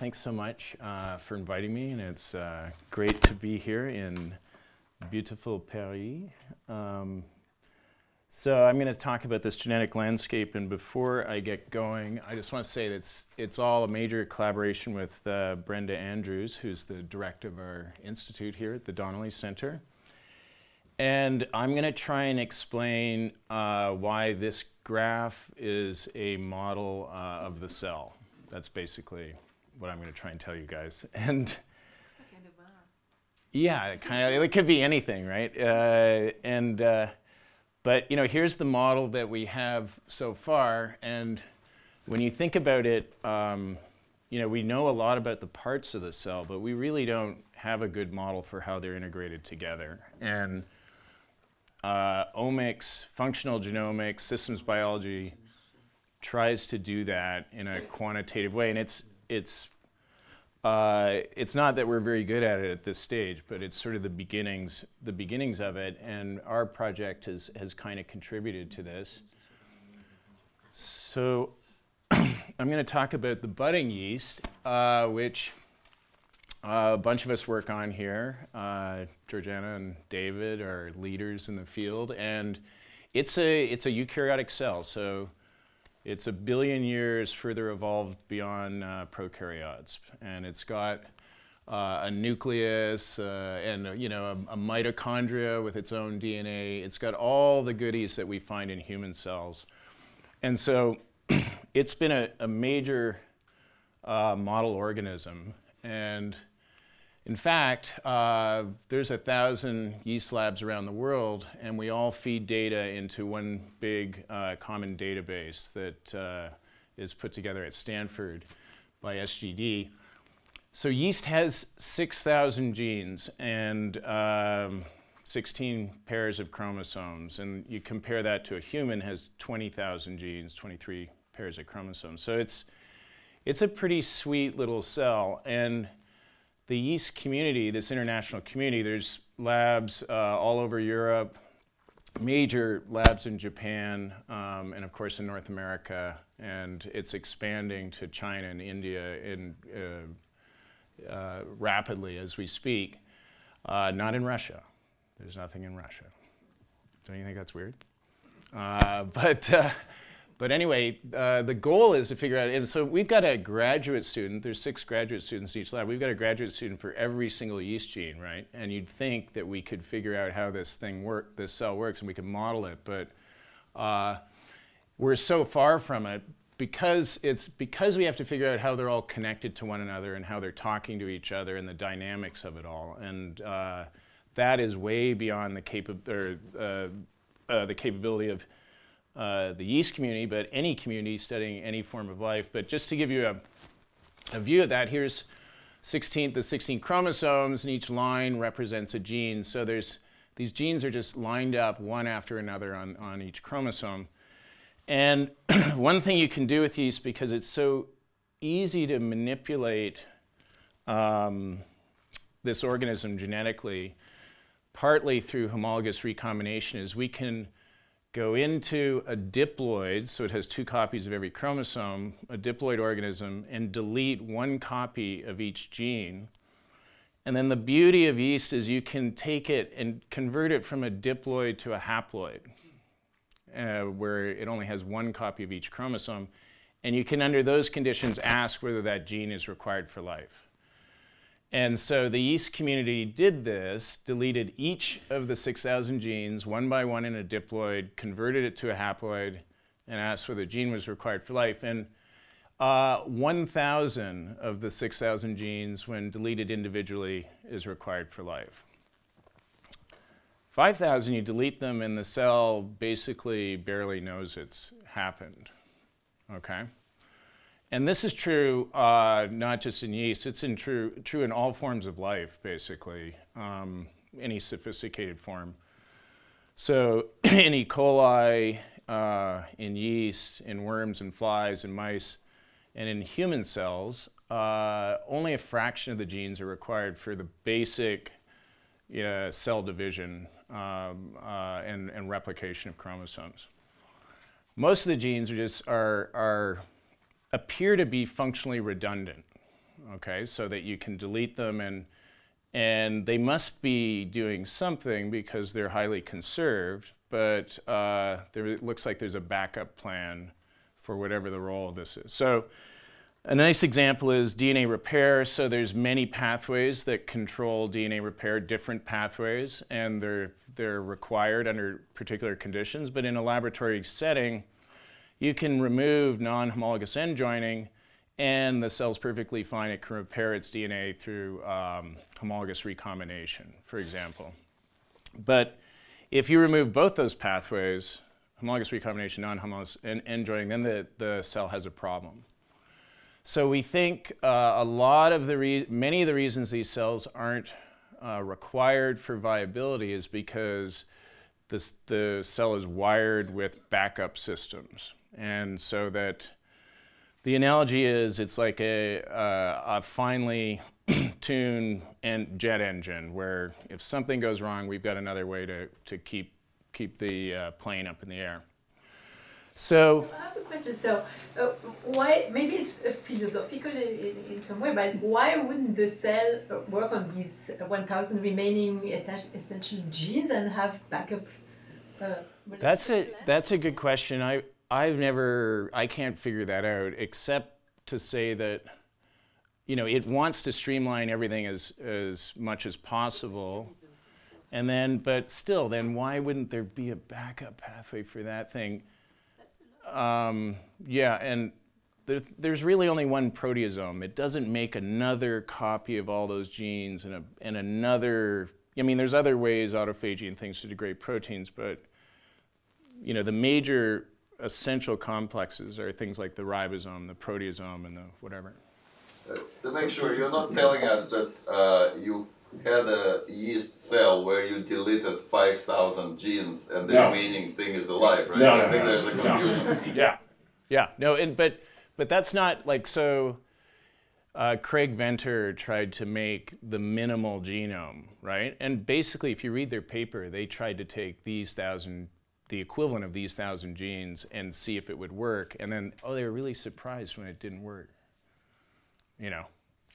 Thanks so much uh, for inviting me, and it's uh, great to be here in beautiful Paris. Um, so I'm going to talk about this genetic landscape, and before I get going, I just want to say that it's, it's all a major collaboration with uh, Brenda Andrews, who's the director of our institute here at the Donnelly Center. And I'm going to try and explain uh, why this graph is a model uh, of the cell. That's basically what I'm going to try and tell you guys. And yeah, kind of. It could be anything, right? Uh, and uh, but you know, here's the model that we have so far, and when you think about it, um, you know, we know a lot about the parts of the cell, but we really don't have a good model for how they're integrated together. And uh, omics, functional genomics, systems biology tries to do that in a quantitative way, and it's it's uh, it's not that we're very good at it at this stage, but it's sort of the beginnings, the beginnings of it, and our project has, has kind of contributed to this. So I'm going to talk about the budding yeast, uh, which uh, a bunch of us work on here. Uh, Georgiana and David are leaders in the field, and it's a, it's a eukaryotic cell, so it's a billion years further evolved beyond uh, prokaryotes, and it's got uh, a nucleus uh, and you know a, a, mitochondria with its own DNA. It's got all the goodies that we find in human cells, and so it's been a, a major uh, model organism. And in fact, uh, there's a thousand yeast labs around the world, and we all feed data into one big uh, common database that uh, is put together at Stanford by SGD. So yeast has 6,000 genes and um, 16 pairs of chromosomes, and you compare that to a human has 20,000 genes, 23 pairs of chromosomes. So it's it's a pretty sweet little cell, and the yeast community, this international community, there's labs uh, all over Europe, major labs in Japan, um, and of course in North America, and it's expanding to China and India in, uh, uh, rapidly as we speak. Uh, not in Russia. There's nothing in Russia. Don't you think that's weird? Uh, but uh, but anyway, uh, the goal is to figure out, and so we've got a graduate student, there's six graduate students in each lab, we've got a graduate student for every single yeast gene, right? And you'd think that we could figure out how this thing work, this cell works and we could model it, but uh, we're so far from it because it's because we have to figure out how they're all connected to one another and how they're talking to each other and the dynamics of it all. And uh, that is way beyond the, capa or, uh, uh, the capability of uh, the yeast community, but any community studying any form of life. But just to give you a, a view of that, here's 16, the 16 chromosomes, and each line represents a gene. So there's these genes are just lined up one after another on, on each chromosome. And one thing you can do with yeast, because it's so easy to manipulate um, this organism genetically, partly through homologous recombination, is we can go into a diploid, so it has two copies of every chromosome, a diploid organism, and delete one copy of each gene. And then the beauty of yeast is you can take it and convert it from a diploid to a haploid, uh, where it only has one copy of each chromosome. And you can, under those conditions, ask whether that gene is required for life. And so the yeast community did this, deleted each of the 6,000 genes one by one in a diploid, converted it to a haploid, and asked whether a gene was required for life. And uh, 1,000 of the 6,000 genes, when deleted individually, is required for life. 5,000, you delete them, and the cell basically barely knows it's happened. Okay? And this is true uh, not just in yeast, it's in true, true in all forms of life, basically, um, any sophisticated form. So in E. coli, uh, in yeast, in worms and flies and mice, and in human cells, uh, only a fraction of the genes are required for the basic cell division um, uh, and, and replication of chromosomes. Most of the genes are just are, are appear to be functionally redundant. okay, so that you can delete them and and they must be doing something because they're highly conserved, but uh, there, it looks like there's a backup plan for whatever the role of this is. So a nice example is DNA repair. So there's many pathways that control DNA repair, different pathways, and they're, they're required under particular conditions. But in a laboratory setting, you can remove non-homologous end joining and the cell's perfectly fine. It can repair its DNA through um, homologous recombination, for example. But if you remove both those pathways, homologous recombination, non-homologous end joining, then the, the cell has a problem. So we think uh, a lot of the, many of the reasons these cells aren't uh, required for viability is because this, the cell is wired with backup systems. And so that the analogy is it's like a, a, a finely tuned and jet engine where if something goes wrong, we've got another way to, to keep, keep the uh, plane up in the air. So, so I have a question. So uh, why, maybe it's philosophical in, in, some way, but why wouldn't the cell work on these 1,000 remaining essential genes and have backup? Uh, that's a, that's a good question. I, I've never, I can't figure that out except to say that, you know, it wants to streamline everything as, as much as possible. And then, but still, then why wouldn't there be a backup pathway for that thing? Um, yeah, and there, there's really only one proteasome. It doesn't make another copy of all those genes and, a, and another, I mean, there's other ways, autophagy and things to degrade proteins, but, you know, the major essential complexes are things like the ribosome, the proteasome, and the whatever. Uh, to make sure, you're not telling us that uh, you had a yeast cell where you deleted 5,000 genes and the no. remaining thing is alive, right? No, I think no, there's a confusion. yeah, yeah, no, and but but that's not like so. Uh, Craig Venter tried to make the minimal genome, right? And basically, if you read their paper, they tried to take these thousand the equivalent of these thousand genes and see if it would work. And then, oh, they were really surprised when it didn't work. You know,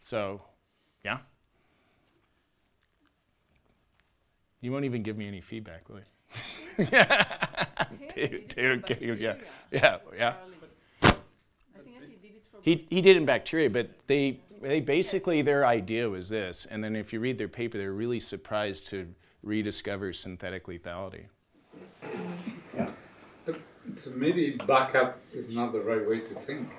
so, yeah. You won't even give me any feedback, will you? yeah, yeah, yeah. He, he did in bacteria, but they, they basically, their idea was this. And then if you read their paper, they're really surprised to rediscover synthetic lethality. Yeah. So maybe backup is not the right way to think.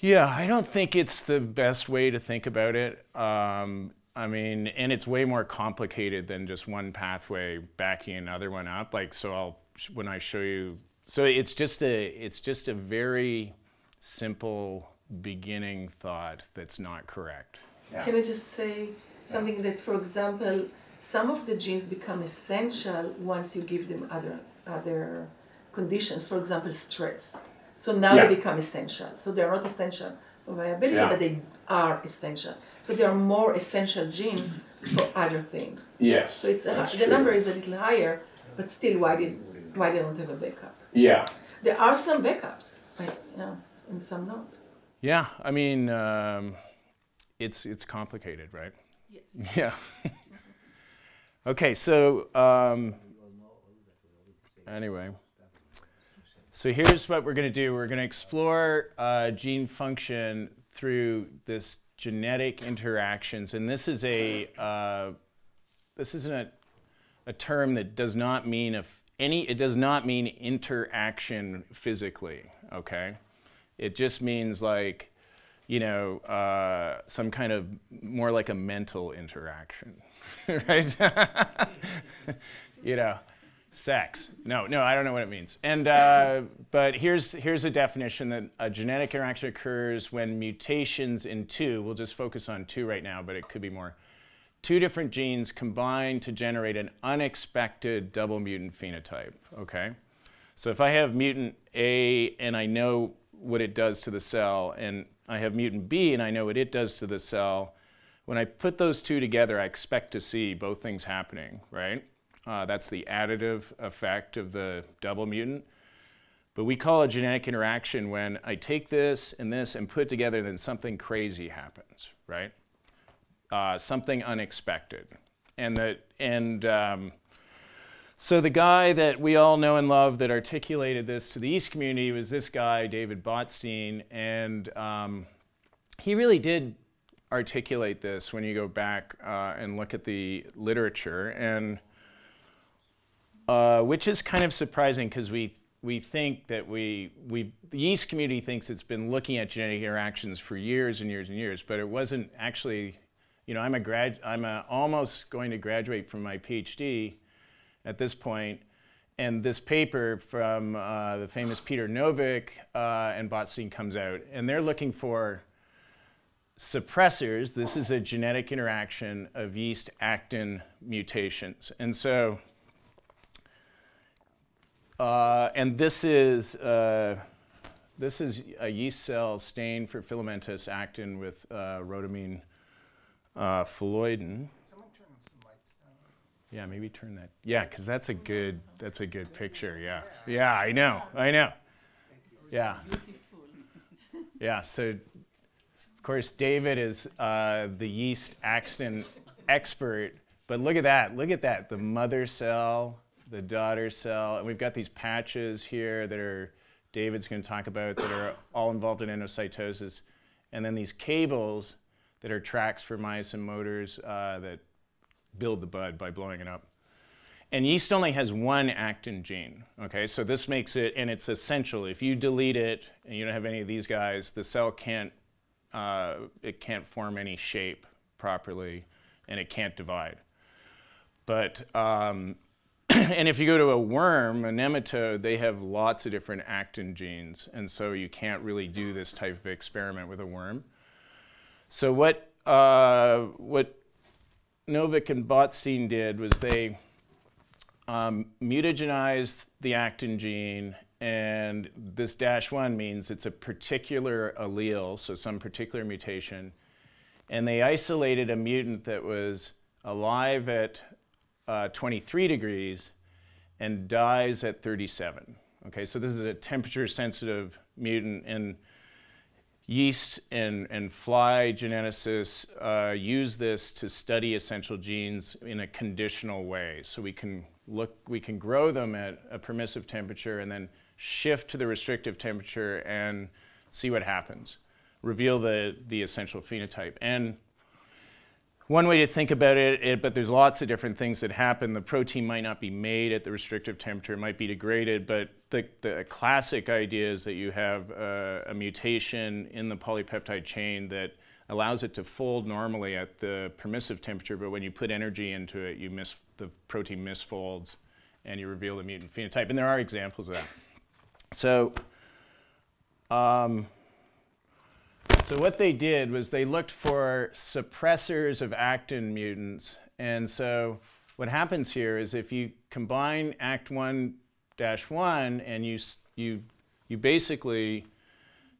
Yeah, I don't think it's the best way to think about it. Um, I mean, and it's way more complicated than just one pathway backing another one up. Like, so I'll when I show you, so it's just a it's just a very simple beginning thought that's not correct. Yeah. Can I just say something that, for example, some of the genes become essential once you give them other other conditions, for example, stress. So now yeah. they become essential. So they're not essential for viability, yeah. but they are essential. So there are more essential genes for other things. Yes. So it's a, the true. number is a little higher, but still, why did why they don't have a backup? Yeah. There are some backups, but yeah, and some not. Yeah, I mean, um, it's it's complicated, right? Yes. Yeah. okay, so. Um, anyway. So here's what we're going to do. We're going to explore uh, gene function through this genetic interactions. And this is a, uh, this isn't a, a term that does not mean a, any, it does not mean interaction physically, okay? It just means like, you know, uh, some kind of more like a mental interaction, right? you know, Sex. No, no, I don't know what it means. And, uh, but here's, here's a definition that a genetic interaction occurs when mutations in two, we'll just focus on two right now, but it could be more, two different genes combine to generate an unexpected double mutant phenotype, okay? So if I have mutant A and I know what it does to the cell, and I have mutant B and I know what it does to the cell, when I put those two together, I expect to see both things happening, right? Uh, that's the additive effect of the double mutant. But we call a genetic interaction when I take this and this and put together, then something crazy happens, right? Uh, something unexpected. And that, and um, so the guy that we all know and love that articulated this to the Yeast community was this guy, David Botstein, and um, he really did articulate this when you go back uh, and look at the literature, and uh, which is kind of surprising because we we think that we we the yeast community thinks it's been looking at genetic interactions for years and years and years, but it wasn't actually. You know, I'm a grad. I'm a, almost going to graduate from my PhD at this point, and this paper from uh, the famous Peter Novick uh, and Botstein comes out, and they're looking for suppressors. This is a genetic interaction of yeast actin mutations, and so uh, and this is, uh, this is a yeast cell stained for filamentous actin with uh, rhodamine uh, phalloidin. Yeah, maybe turn that. Yeah, because that's a good that's a good picture. Yeah, yeah, I know, I know. Yeah, yeah. So, of course, David is uh, the yeast actin expert. But look at that! Look at that! The mother cell the daughter cell. And we've got these patches here that are, David's going to talk about, that are all involved in endocytosis. And then these cables that are tracks for myosin motors uh, that build the bud by blowing it up. And yeast only has one actin gene, okay? So this makes it, and it's essential. If you delete it and you don't have any of these guys, the cell can't, uh, it can't form any shape properly and it can't divide. But um, and if you go to a worm, a nematode, they have lots of different actin genes, and so you can't really do this type of experiment with a worm. So what uh, what Novick and Botstein did was they um, mutagenized the actin gene, and this dash one means it's a particular allele, so some particular mutation, and they isolated a mutant that was alive at uh, 23 degrees and dies at 37. Okay, so this is a temperature sensitive mutant and yeast and, and fly geneticists uh, use this to study essential genes in a conditional way. So we can look, we can grow them at a permissive temperature and then shift to the restrictive temperature and see what happens. Reveal the, the essential phenotype. And one way to think about it, it, but there's lots of different things that happen. The protein might not be made at the restrictive temperature, it might be degraded, but the, the classic idea is that you have uh, a mutation in the polypeptide chain that allows it to fold normally at the permissive temperature, but when you put energy into it, you miss, the protein misfolds and you reveal the mutant phenotype. And there are examples of that. So, um, so what they did was they looked for suppressors of actin mutants. And so what happens here is if you combine ACT1-1 and you, you, you basically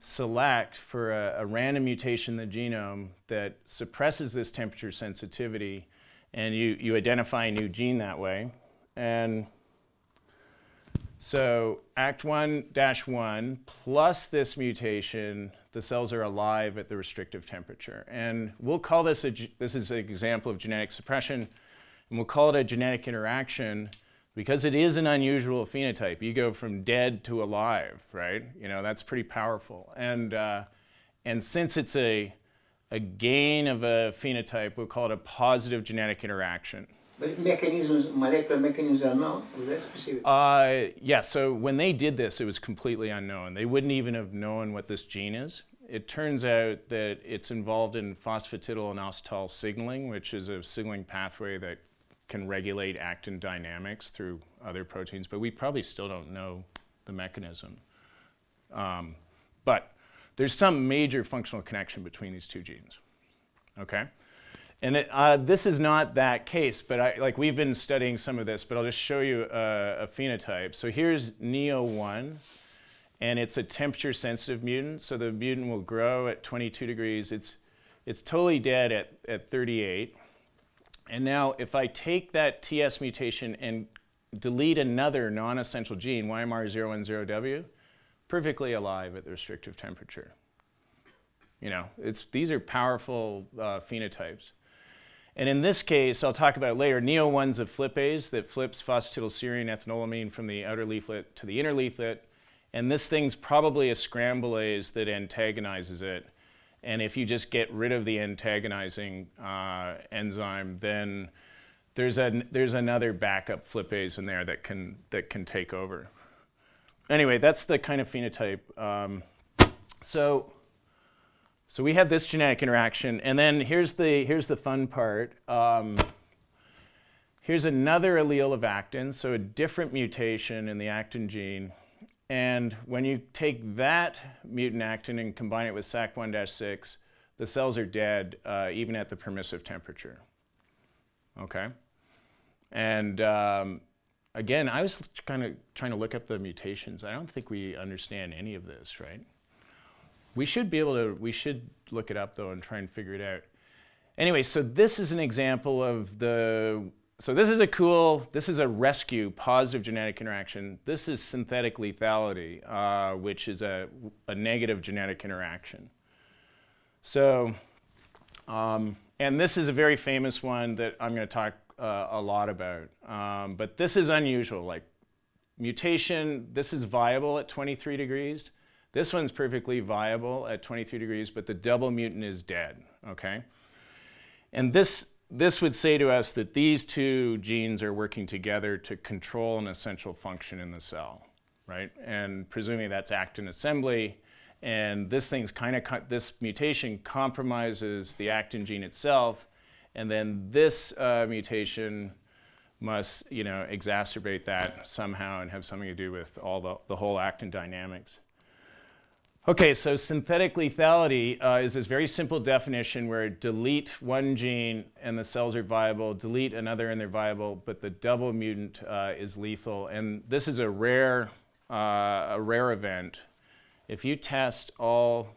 select for a, a, random mutation in the genome that suppresses this temperature sensitivity and you, you identify a new gene that way. And so ACT1-1 plus this mutation, the cells are alive at the restrictive temperature. And we'll call this, a, this is an example of genetic suppression, and we'll call it a genetic interaction because it is an unusual phenotype. You go from dead to alive, right? You know, that's pretty powerful. And, uh, and since it's a, a gain of a phenotype, we'll call it a positive genetic interaction. But mechanisms, molecular mechanisms are known? Uh, yeah, so when they did this, it was completely unknown. They wouldn't even have known what this gene is. It turns out that it's involved in phosphatidylinositol signaling, which is a signaling pathway that can regulate actin dynamics through other proteins, but we probably still don't know the mechanism. Um, but there's some major functional connection between these two genes, okay? And it, uh, this is not that case, but I, like we've been studying some of this, but I'll just show you a, a phenotype. So here's NEO1, and it's a temperature sensitive mutant. So the mutant will grow at 22 degrees. It's, it's totally dead at, at 38. And now if I take that TS mutation and delete another non-essential gene, YMR010W, perfectly alive at the restrictive temperature. You know, it's, these are powerful uh, phenotypes. And in this case, I'll talk about later, Neo1's a flippase that flips phosphatidylserine ethanolamine from the outer leaflet to the inner leaflet. And this thing's probably a scramblase that antagonizes it. And if you just get rid of the antagonizing uh, enzyme, then there's, a, there's another backup flippase in there that can, that can take over. Anyway, that's the kind of phenotype. Um, so so we have this genetic interaction, and then here's the, here's the fun part. Um, here's another allele of actin, so a different mutation in the actin gene. And when you take that mutant actin and combine it with SAC1-6, the cells are dead uh, even at the permissive temperature. Okay? And um, again, I was kind of trying to look up the mutations. I don't think we understand any of this, right? We should be able to, we should look it up though and try and figure it out. Anyway, so this is an example of the, so this is a cool, this is a rescue positive genetic interaction. This is synthetic lethality, uh, which is a, a negative genetic interaction. So, um, and this is a very famous one that I'm going to talk uh, a lot about. Um, but this is unusual, like mutation, this is viable at 23 degrees. This one's perfectly viable at 23 degrees, but the double mutant is dead, okay? And this, this would say to us that these two genes are working together to control an essential function in the cell, right? And presumably that's actin assembly, and this thing's kind of, this mutation compromises the actin gene itself, and then this uh, mutation must, you know, exacerbate that somehow and have something to do with all the, the whole actin dynamics. Okay, so synthetic lethality uh, is this very simple definition where delete one gene and the cells are viable, delete another and they're viable, but the double mutant uh, is lethal. And this is a rare, uh, a rare event. If you test all,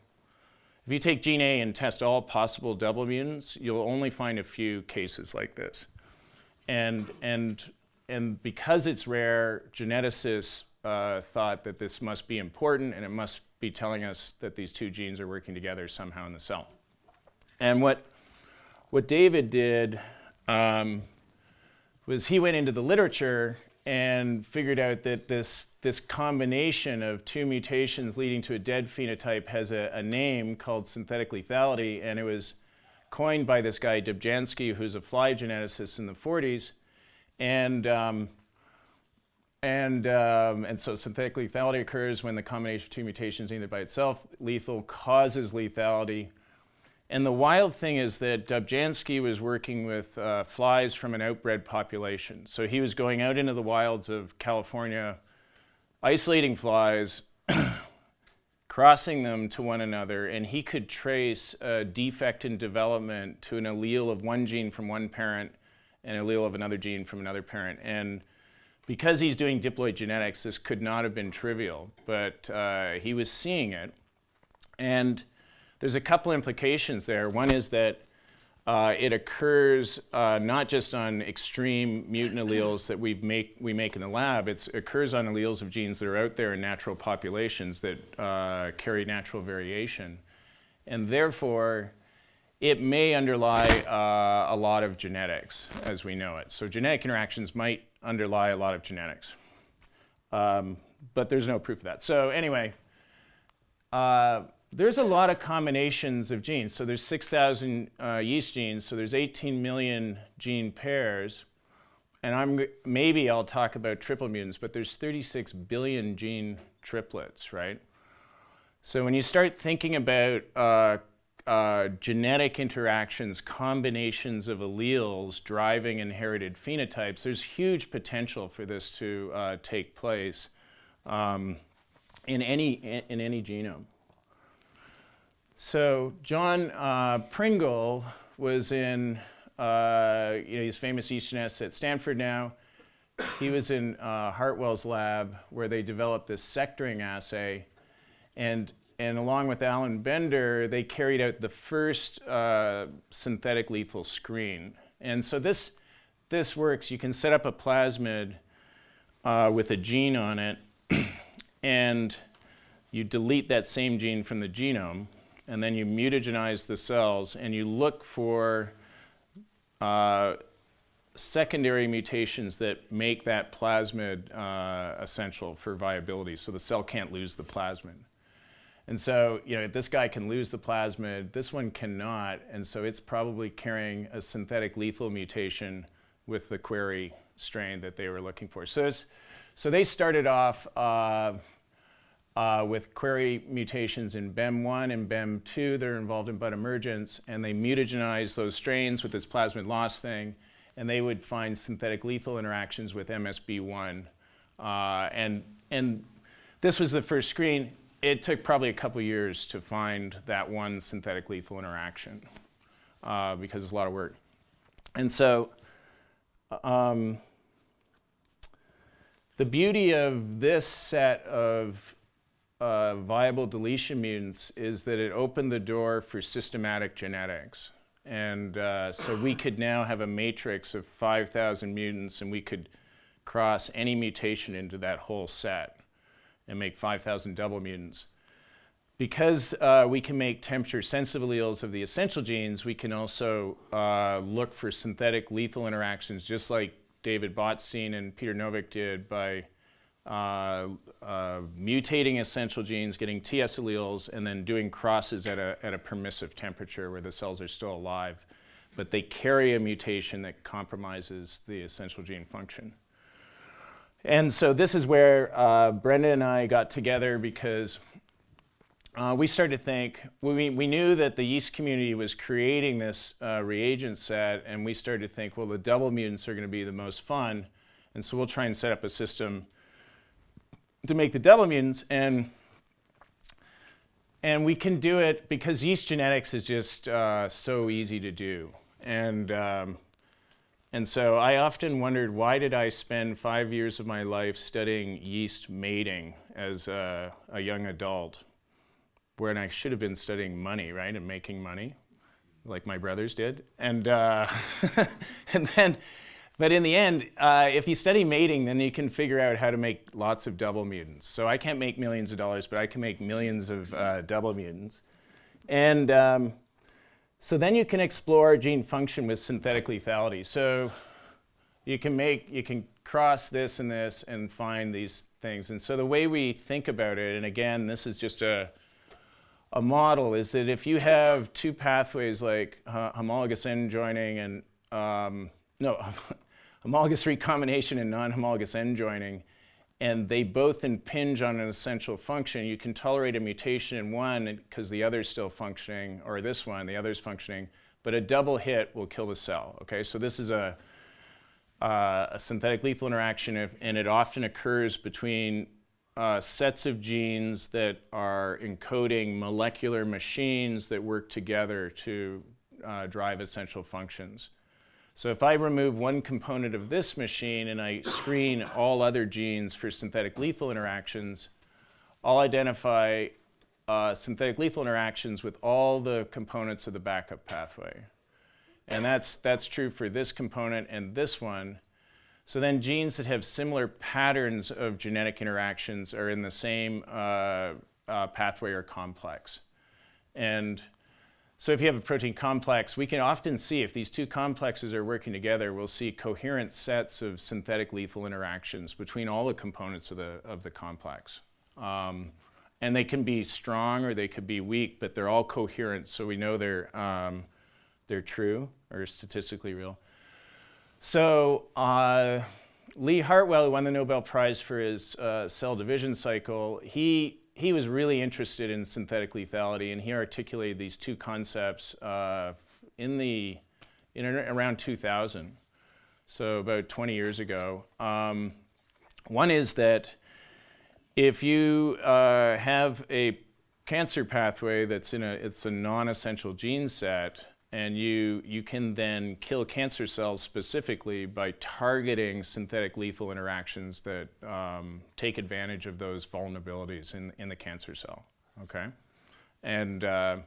if you take gene A and test all possible double mutants, you'll only find a few cases like this. And, and, and because it's rare, geneticists uh, thought that this must be important and it must be telling us that these two genes are working together somehow in the cell. And what, what David did um, was he went into the literature and figured out that this, this combination of two mutations leading to a dead phenotype has a, a name called synthetic lethality, and it was coined by this guy Dobzhansky, who's a fly geneticist in the 40s. And um, and, um, and so synthetic lethality occurs when the combination of two mutations, either by itself lethal, causes lethality. And the wild thing is that Dobzhansky was working with uh, flies from an outbred population. So he was going out into the wilds of California, isolating flies, crossing them to one another, and he could trace a defect in development to an allele of one gene from one parent and an allele of another gene from another parent. And because he's doing diploid genetics, this could not have been trivial, but uh, he was seeing it. And there's a couple implications there. One is that uh, it occurs uh, not just on extreme mutant alleles that we make, we make in the lab, it occurs on alleles of genes that are out there in natural populations that uh, carry natural variation. And therefore, it may underlie uh, a lot of genetics as we know it. So genetic interactions might underlie a lot of genetics. Um, but there's no proof of that. So anyway, uh, there's a lot of combinations of genes. So there's 6,000 uh, yeast genes, so there's 18 million gene pairs. And I'm, maybe I'll talk about triple mutants, but there's 36 billion gene triplets, right? So when you start thinking about uh, uh, genetic interactions, combinations of alleles driving inherited phenotypes, there's huge potential for this to uh, take place um, in, any, in any genome. So John uh, Pringle was in, uh, you know, he's famous geneticist at Stanford now. He was in uh, Hartwell's lab where they developed this sectoring assay. And and along with Alan Bender, they carried out the first uh, synthetic lethal screen. And so this, this works. You can set up a plasmid uh, with a gene on it, and you delete that same gene from the genome, and then you mutagenize the cells, and you look for uh, secondary mutations that make that plasmid uh, essential for viability, so the cell can't lose the plasmid. And so, you know, this guy can lose the plasmid, this one cannot, and so it's probably carrying a synthetic lethal mutation with the query strain that they were looking for. So, so they started off uh, uh, with query mutations in BEM1 and BEM2 that are involved in bud emergence, and they mutagenized those strains with this plasmid loss thing, and they would find synthetic lethal interactions with MSB1. Uh, and, and this was the first screen. It took probably a couple years to find that one synthetic lethal interaction uh, because it's a lot of work. And so um, the beauty of this set of uh, viable deletion mutants is that it opened the door for systematic genetics. And uh, so we could now have a matrix of 5,000 mutants and we could cross any mutation into that whole set and make 5,000 double mutants. Because uh, we can make temperature sensitive alleles of the essential genes, we can also uh, look for synthetic lethal interactions just like David Botstein and Peter Novick did by uh, uh, mutating essential genes, getting TS alleles, and then doing crosses at a, at a permissive temperature where the cells are still alive. But they carry a mutation that compromises the essential gene function. And so this is where uh, Brenda and I got together because uh, we started to think, we, we knew that the yeast community was creating this uh, reagent set, and we started to think, well, the double mutants are going to be the most fun, and so we'll try and set up a system to make the double mutants, and and we can do it because yeast genetics is just uh, so easy to do, and um, and so I often wondered why did I spend five years of my life studying yeast mating as a, a young adult, when I should have been studying money, right, and making money, like my brothers did, and uh, and then but in the end, uh, if you study mating, then you can figure out how to make lots of double mutants. So I can't make millions of dollars, but I can make millions of uh, double mutants. And um, so then you can explore gene function with synthetic lethality. So you can make, you can cross this and this and find these things. And so the way we think about it, and again, this is just a, a model, is that if you have two pathways like uh, homologous end joining and um, no, homologous recombination and non-homologous end joining, and they both impinge on an essential function, you can tolerate a mutation in one because the other is still functioning, or this one, the other is functioning, but a double hit will kill the cell, okay? So this is a, uh, a synthetic lethal interaction, if, and it often occurs between uh, sets of genes that are encoding molecular machines that work together to uh, drive essential functions. So if I remove one component of this machine and I screen all other genes for synthetic lethal interactions, I'll identify uh, synthetic lethal interactions with all the components of the backup pathway. And that's, that's true for this component and this one. So then genes that have similar patterns of genetic interactions are in the same uh, uh, pathway or complex. And so if you have a protein complex, we can often see if these two complexes are working together, we'll see coherent sets of synthetic lethal interactions between all the components of the, of the complex. Um, and they can be strong or they could be weak, but they're all coherent, so we know they're, um, they're true or statistically real. So uh, Lee Hartwell, who won the Nobel Prize for his uh, cell division cycle, he he was really interested in synthetic lethality, and he articulated these two concepts uh, in the in around 2000, so about 20 years ago. Um, one is that if you uh, have a cancer pathway that's in a it's a non-essential gene set, and you, you can then kill cancer cells specifically by targeting synthetic lethal interactions that um, take advantage of those vulnerabilities in, in the cancer cell, okay? And, uh,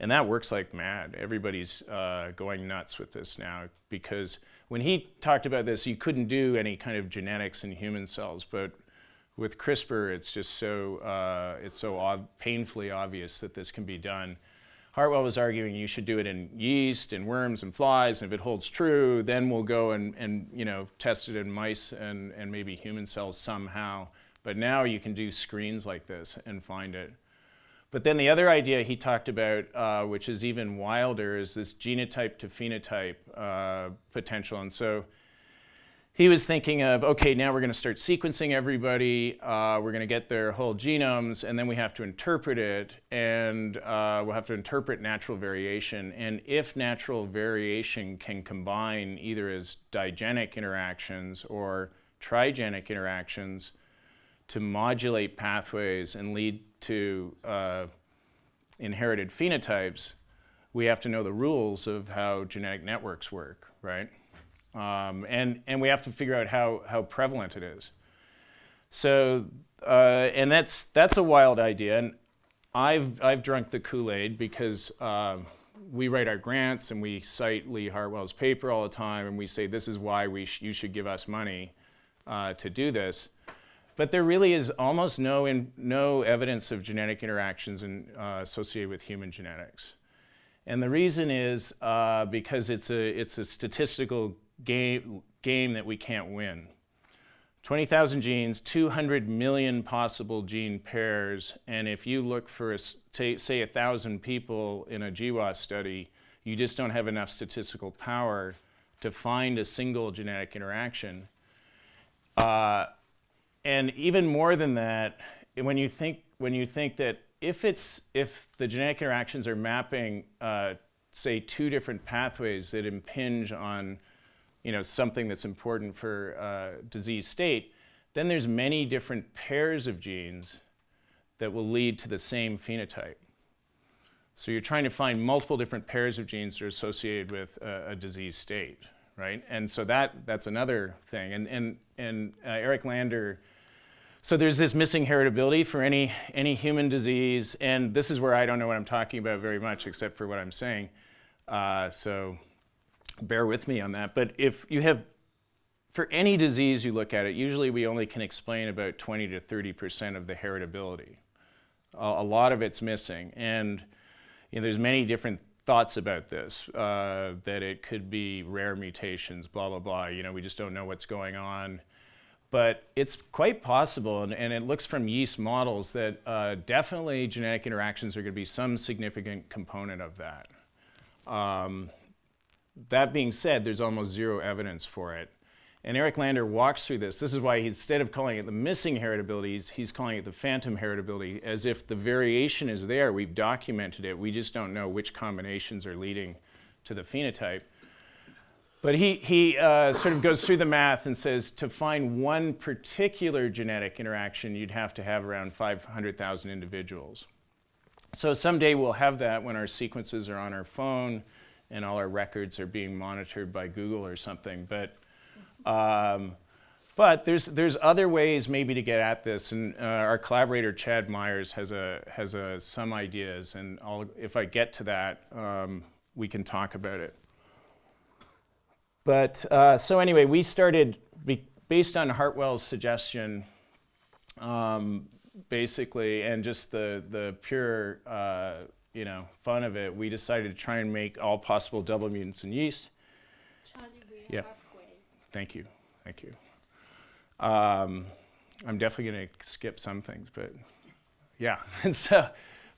and that works like mad. Everybody's uh, going nuts with this now because when he talked about this, you couldn't do any kind of genetics in human cells, but With CRISPR, it's just so, uh, it's so ob painfully obvious that this can be done. Hartwell was arguing you should do it in yeast and worms and flies, and if it holds true, then we'll go and, and you know, test it in mice and, and maybe human cells somehow. But now you can do screens like this and find it. But then the other idea he talked about, uh, which is even wilder, is this genotype to phenotype uh, potential. And so he was thinking of, okay, now we're going to start sequencing everybody. Uh, we're going to get their whole genomes, and then we have to interpret it, and uh, we'll have to interpret natural variation. And if natural variation can combine either as digenic interactions or trigenic interactions to modulate pathways and lead to uh, inherited phenotypes, we have to know the rules of how genetic networks work, right? Um, and, and we have to figure out how, how prevalent it is. So, uh, and that's, that's a wild idea. And I've, I've drunk the Kool-Aid because uh, we write our grants and we cite Lee Hartwell's paper all the time and we say, this is why we sh you should give us money uh, to do this. But there really is almost no, in, no evidence of genetic interactions in, uh, associated with human genetics. And the reason is uh, because it's a, it's a statistical game, game that we can't win. 20,000 genes, 200 million possible gene pairs, and if you look for, a, say, say 1,000 people in a GWAS study, you just don't have enough statistical power to find a single genetic interaction. Uh, and even more than that, when you think, when you think that if, it's, if the genetic interactions are mapping, uh, say, two different pathways that impinge on you know, something that's important for uh, disease state, then there's many different pairs of genes that will lead to the same phenotype. So you're trying to find multiple different pairs of genes that are associated with a, a disease state, right? And so that, that's another thing. And, and, and uh, Eric Lander, so there's this missing heritability for any, any human disease, and this is where I don't know what I'm talking about very much except for what I'm saying. Uh, so bear with me on that. But if you have, for any disease you look at it, usually we only can explain about 20 to 30% of the heritability. A, lot of it's missing. And you know, there's many different thoughts about this, uh, that it could be rare mutations, blah, blah, blah. You know, we just don't know what's going on. But it's quite possible, and, and it looks from yeast models that uh, definitely genetic interactions are going to be some significant component of that. Um, that being said, there's almost zero evidence for it. And Eric Lander walks through this. This is why instead of calling it the missing heritability, he's calling it the phantom heritability, as if the variation is there. We've documented it. We just don't know which combinations are leading to the phenotype. But he, he uh, sort of goes through the math and says to find one particular genetic interaction, you'd have to have around 500,000 individuals. So someday we'll have that when our sequences are on our phone and all our records are being monitored by Google or something. But, um, but there's, there's other ways maybe to get at this. And uh, our collaborator, Chad Myers, has, a, has a, some ideas. And I'll, if I get to that, um, we can talk about it. But uh, so anyway, we started, based on Hartwell's suggestion, um, basically, and just the, the pure uh, you know, fun of it, we decided to try and make all possible double mutants in yeast. Yeah. Thank you. Thank you. Um, I'm definitely going to skip some things, but yeah. and so,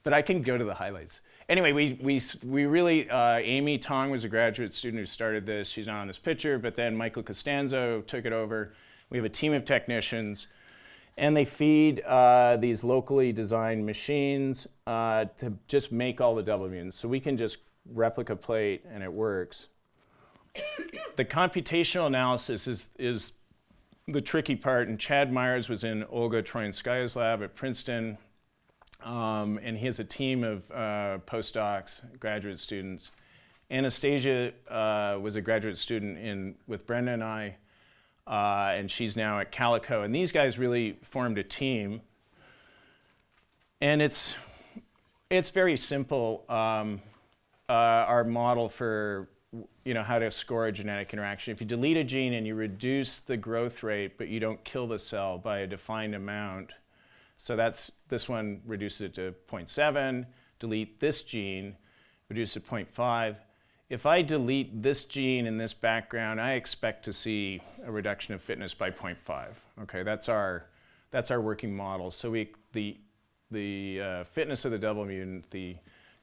but I can go to the highlights. Anyway, we, we, we really, uh, Amy Tong was a graduate student who started this. She's not on this picture, but then Michael Costanzo took it over. We have a team of technicians and they feed uh, these locally designed machines uh, to just make all the double mutants. So we can just replica plate and it works. the computational analysis is, is the tricky part, and Chad Myers was in Olga Troyanskaya's lab at Princeton, um, and he has a team of uh, postdocs, graduate students. Anastasia uh, was a graduate student in, with Brenda and I, uh, and she's now at Calico. And these guys really formed a team. And it's, it's very simple. Um, uh, our model for you know, how to score a genetic interaction. If you delete a gene and you reduce the growth rate, but you don't kill the cell by a defined amount, so that's, this one reduces it to 0.7, delete this gene, reduce it to 0.5. If I delete this gene in this background, I expect to see a reduction of fitness by 0.5. Okay, that's our, that's our working model. So we, the, the uh, fitness of the double mutant, the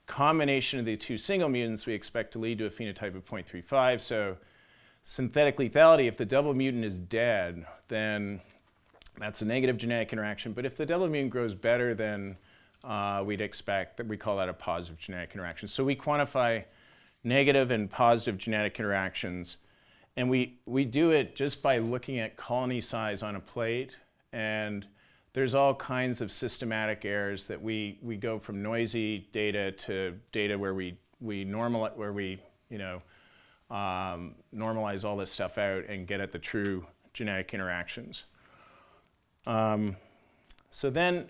combination of the two single mutants we expect to lead to a phenotype of 0.35. So synthetic lethality, if the double mutant is dead, then that's a negative genetic interaction. But if the double mutant grows better than uh, we'd expect, that we call that a positive genetic interaction. So we quantify negative and positive genetic interactions. And we, we do it just by looking at colony size on a plate and there's all kinds of systematic errors that we, we go from noisy data to data where we, we normalize, where we, you know, um, normalize all this stuff out and get at the true genetic interactions. Um, so then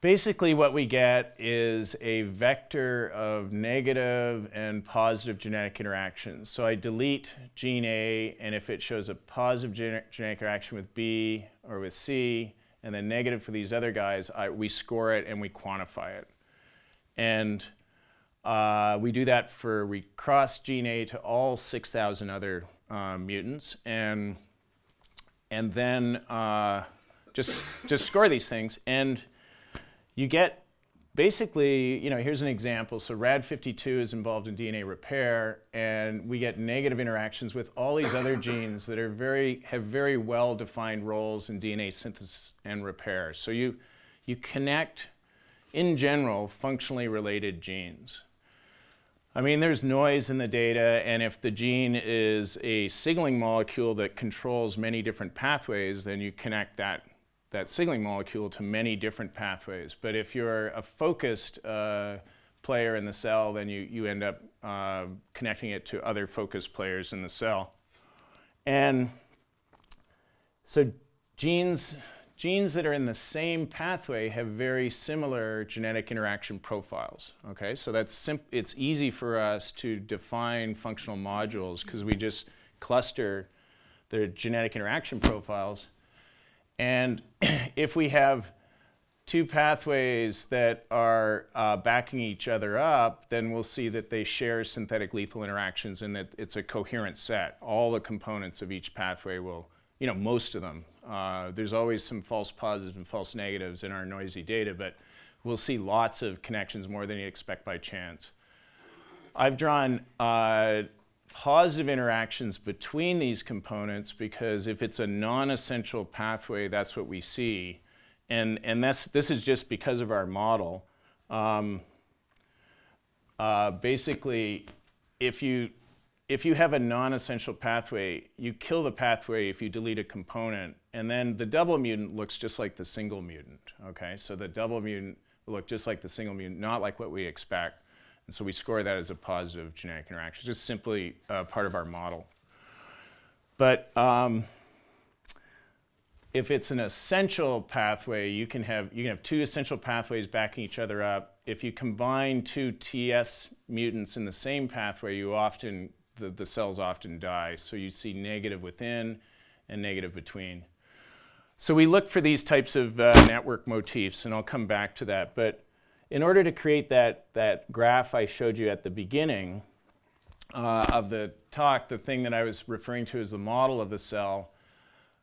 basically what we get is a vector of negative and positive genetic interactions. So I delete gene A, and if it shows a positive genetic interaction with B or with C, and then negative for these other guys, I, we score it and we quantify it. And uh, we do that for, we cross gene A to all 6,000 other uh, mutants, and, and then uh, just, just score these things. And you get basically, you know, here's an example. So RAD52 is involved in DNA repair, and we get negative interactions with all these other genes that are very, have very well-defined roles in DNA synthesis and repair. So you, you connect, in general, functionally related genes. I mean, there's noise in the data, and if the gene is a signaling molecule that controls many different pathways, then you connect that that signaling molecule to many different pathways. But if you're a focused uh, player in the cell, then you, you end up uh, connecting it to other focused players in the cell. And so genes, genes that are in the same pathway have very similar genetic interaction profiles. Okay, so that's it's easy for us to define functional modules because we just cluster the genetic interaction profiles and if we have two pathways that are uh, backing each other up, then we'll see that they share synthetic lethal interactions and that it's a coherent set. All the components of each pathway will, you know, most of them. Uh, there's always some false positives and false negatives in our noisy data, but we'll see lots of connections more than you expect by chance. I've drawn uh, positive interactions between these components because if it's a non-essential pathway, that's what we see. And, and that's, this is just because of our model. Um, uh, basically, if you, if you have a non-essential pathway, you kill the pathway if you delete a component, and then the double mutant looks just like the single mutant, okay? So the double mutant look just like the single mutant, not like what we expect. And so we score that as a positive genetic interaction, just simply uh, part of our model. But um, if it's an essential pathway, you can have you can have two essential pathways backing each other up. If you combine two TS mutants in the same pathway, you often the, the cells often die. So you see negative within and negative between. So we look for these types of uh, network motifs, and I'll come back to that. But in order to create that, that graph I showed you at the beginning uh, of the talk, the thing that I was referring to as the model of the cell,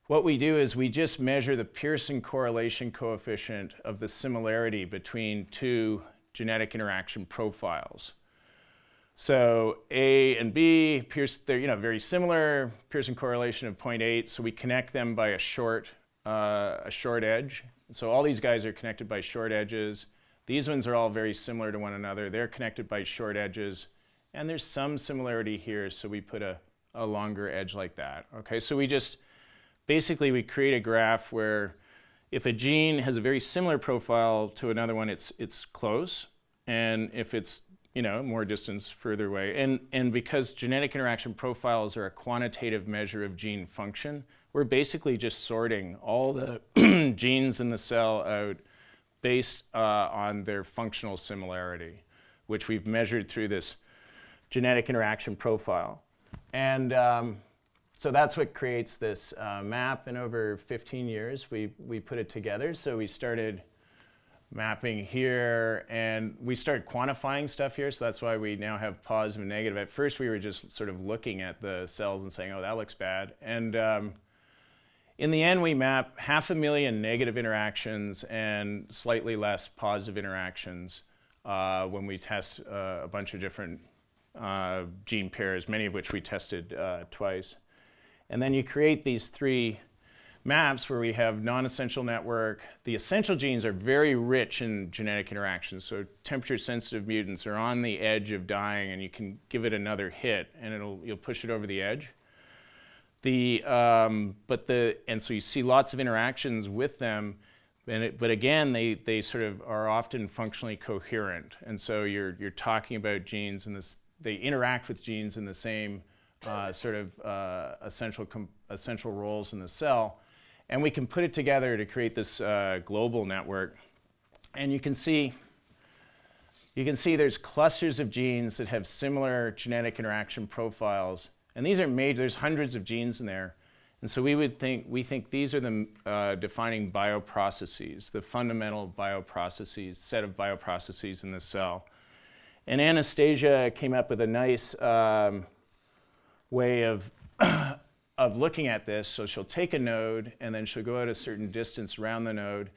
what we do is we just measure the Pearson correlation coefficient of the similarity between two genetic interaction profiles. So A and B, Pierce, they're you know, very similar, Pearson correlation of 0.8, so we connect them by a short, uh, a short edge. So all these guys are connected by short edges. These ones are all very similar to one another. They're connected by short edges. And there's some similarity here, so we put a, a longer edge like that. Okay, so we just, basically we create a graph where if a gene has a very similar profile to another one, it's, it's close. And if it's, you know, more distance further away. And, and because genetic interaction profiles are a quantitative measure of gene function, we're basically just sorting all the genes in the cell out based uh, on their functional similarity, which we've measured through this genetic interaction profile. And um, so that's what creates this uh, map. And over 15 years, we, we put it together. So we started mapping here, and we started quantifying stuff here. So that's why we now have positive and negative. At first, we were just sort of looking at the cells and saying, oh, that looks bad. And um, in the end, we map half a million negative interactions and slightly less positive interactions uh, when we test uh, a bunch of different uh, gene pairs, many of which we tested uh, twice. And then you create these three maps where we have non-essential network. The essential genes are very rich in genetic interactions. So temperature sensitive mutants are on the edge of dying and you can give it another hit and it'll, you'll push it over the edge. The, um, but the, and so you see lots of interactions with them, it, but again, they, they sort of are often functionally coherent. And so you're, you're talking about genes and this, they interact with genes in the same uh, sort of uh, essential, essential roles in the cell. And we can put it together to create this uh, global network. And you can see, you can see there's clusters of genes that have similar genetic interaction profiles. And these are major, there's hundreds of genes in there. And so we would think, we think these are the uh, defining bioprocesses, the fundamental bioprocesses, set of bioprocesses in the cell. And Anastasia came up with a nice um, way of, of looking at this. So she'll take a node and then she'll go at a certain distance around the node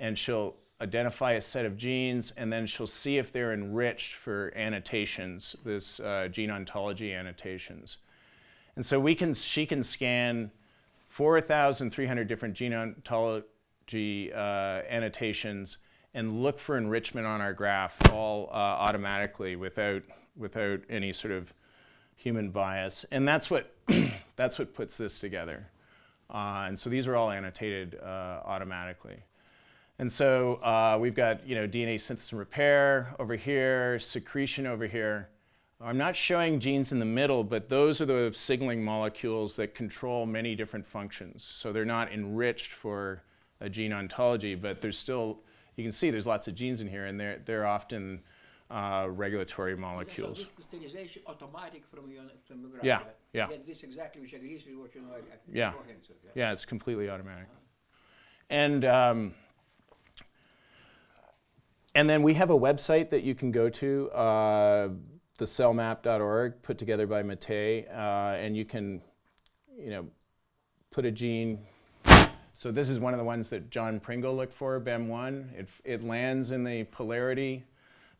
and she'll identify a set of genes and then she'll see if they're enriched for annotations, this uh, gene ontology annotations. And so we can, she can scan 4,300 different gene ontology uh, annotations and look for enrichment on our graph all uh, automatically without, without any sort of human bias. And that's what, that's what puts this together. Uh, and so these are all annotated uh, automatically. And so uh, we've got you know, DNA synthesis and repair over here, secretion over here. I'm not showing genes in the middle, but those are the signaling molecules that control many different functions. So they're not enriched for a gene ontology, but there's still, you can see there's lots of genes in here, and they're, they're often uh, regulatory molecules. So this crystallization automatic from your, from your graph, Yeah, yeah. This exactly which agrees with what you know. Yeah. so, yeah. Yeah, it's completely automatic. And, um, and then we have a website that you can go to, uh, thecellmap.org, put together by Matej, uh, and you can, you know, put a gene. So this is one of the ones that John Pringle looked for, BEM1. It, it lands in the polarity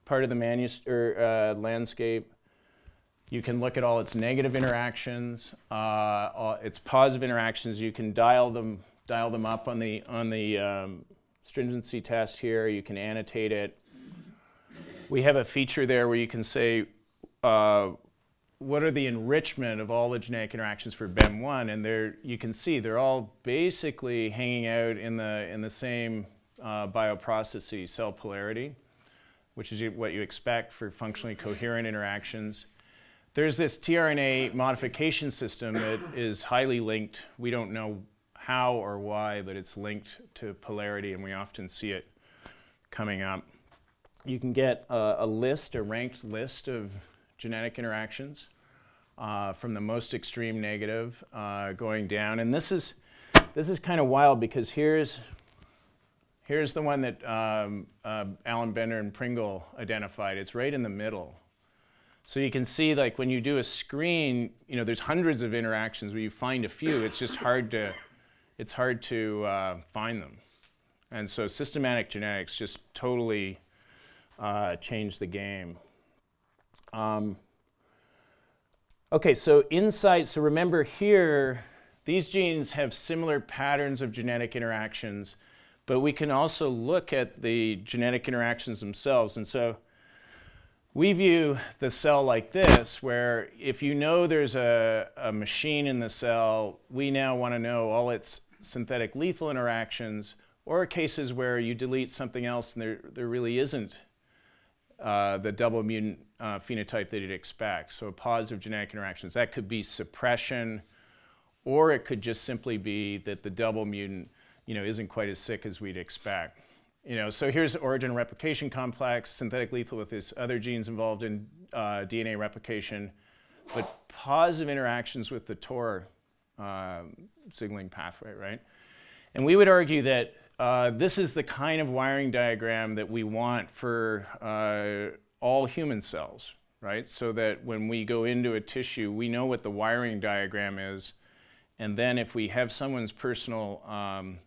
part of the or, uh, landscape. You can look at all its negative interactions, uh, all its positive interactions. You can dial them, dial them up on the, on the um, stringency test here. You can annotate it. We have a feature there where you can say, uh, what are the enrichment of all the genetic interactions for BEM1? And there, you can see they're all basically hanging out in the, in the same uh, cell polarity, which is what you expect for functionally coherent interactions. There's this tRNA modification system that is highly linked. We don't know how or why, but it's linked to polarity, and we often see it coming up. You can get a, a list, a ranked list of genetic interactions uh, from the most extreme negative uh, going down. And this is, this is kind of wild because here's, here's the one that um, uh, Alan Bender and Pringle identified. It's right in the middle. So you can see like when you do a screen, you know, there's hundreds of interactions where you find a few. It's just hard to, it's hard to uh, find them. And so systematic genetics just totally uh, changed the game. Um, okay, so inside, so remember here, these genes have similar patterns of genetic interactions, but we can also look at the genetic interactions themselves. And so we view the cell like this, where if you know there's a, a machine in the cell, we now want to know all its synthetic lethal interactions, or cases where you delete something else and there, there really isn't uh, the double mutant uh, phenotype that you'd expect. So positive genetic interactions. That could be suppression, or it could just simply be that the double mutant you know, isn't quite as sick as we'd expect. You know, so here's origin replication complex, synthetic lethal with this other genes involved in uh, DNA replication, but positive interactions with the TOR um, signaling pathway, right? And we would argue that uh, this is the kind of wiring diagram that we want for uh, all human cells, right? So that when we go into a tissue, we know what the wiring diagram is. And then if we have someone's personal um,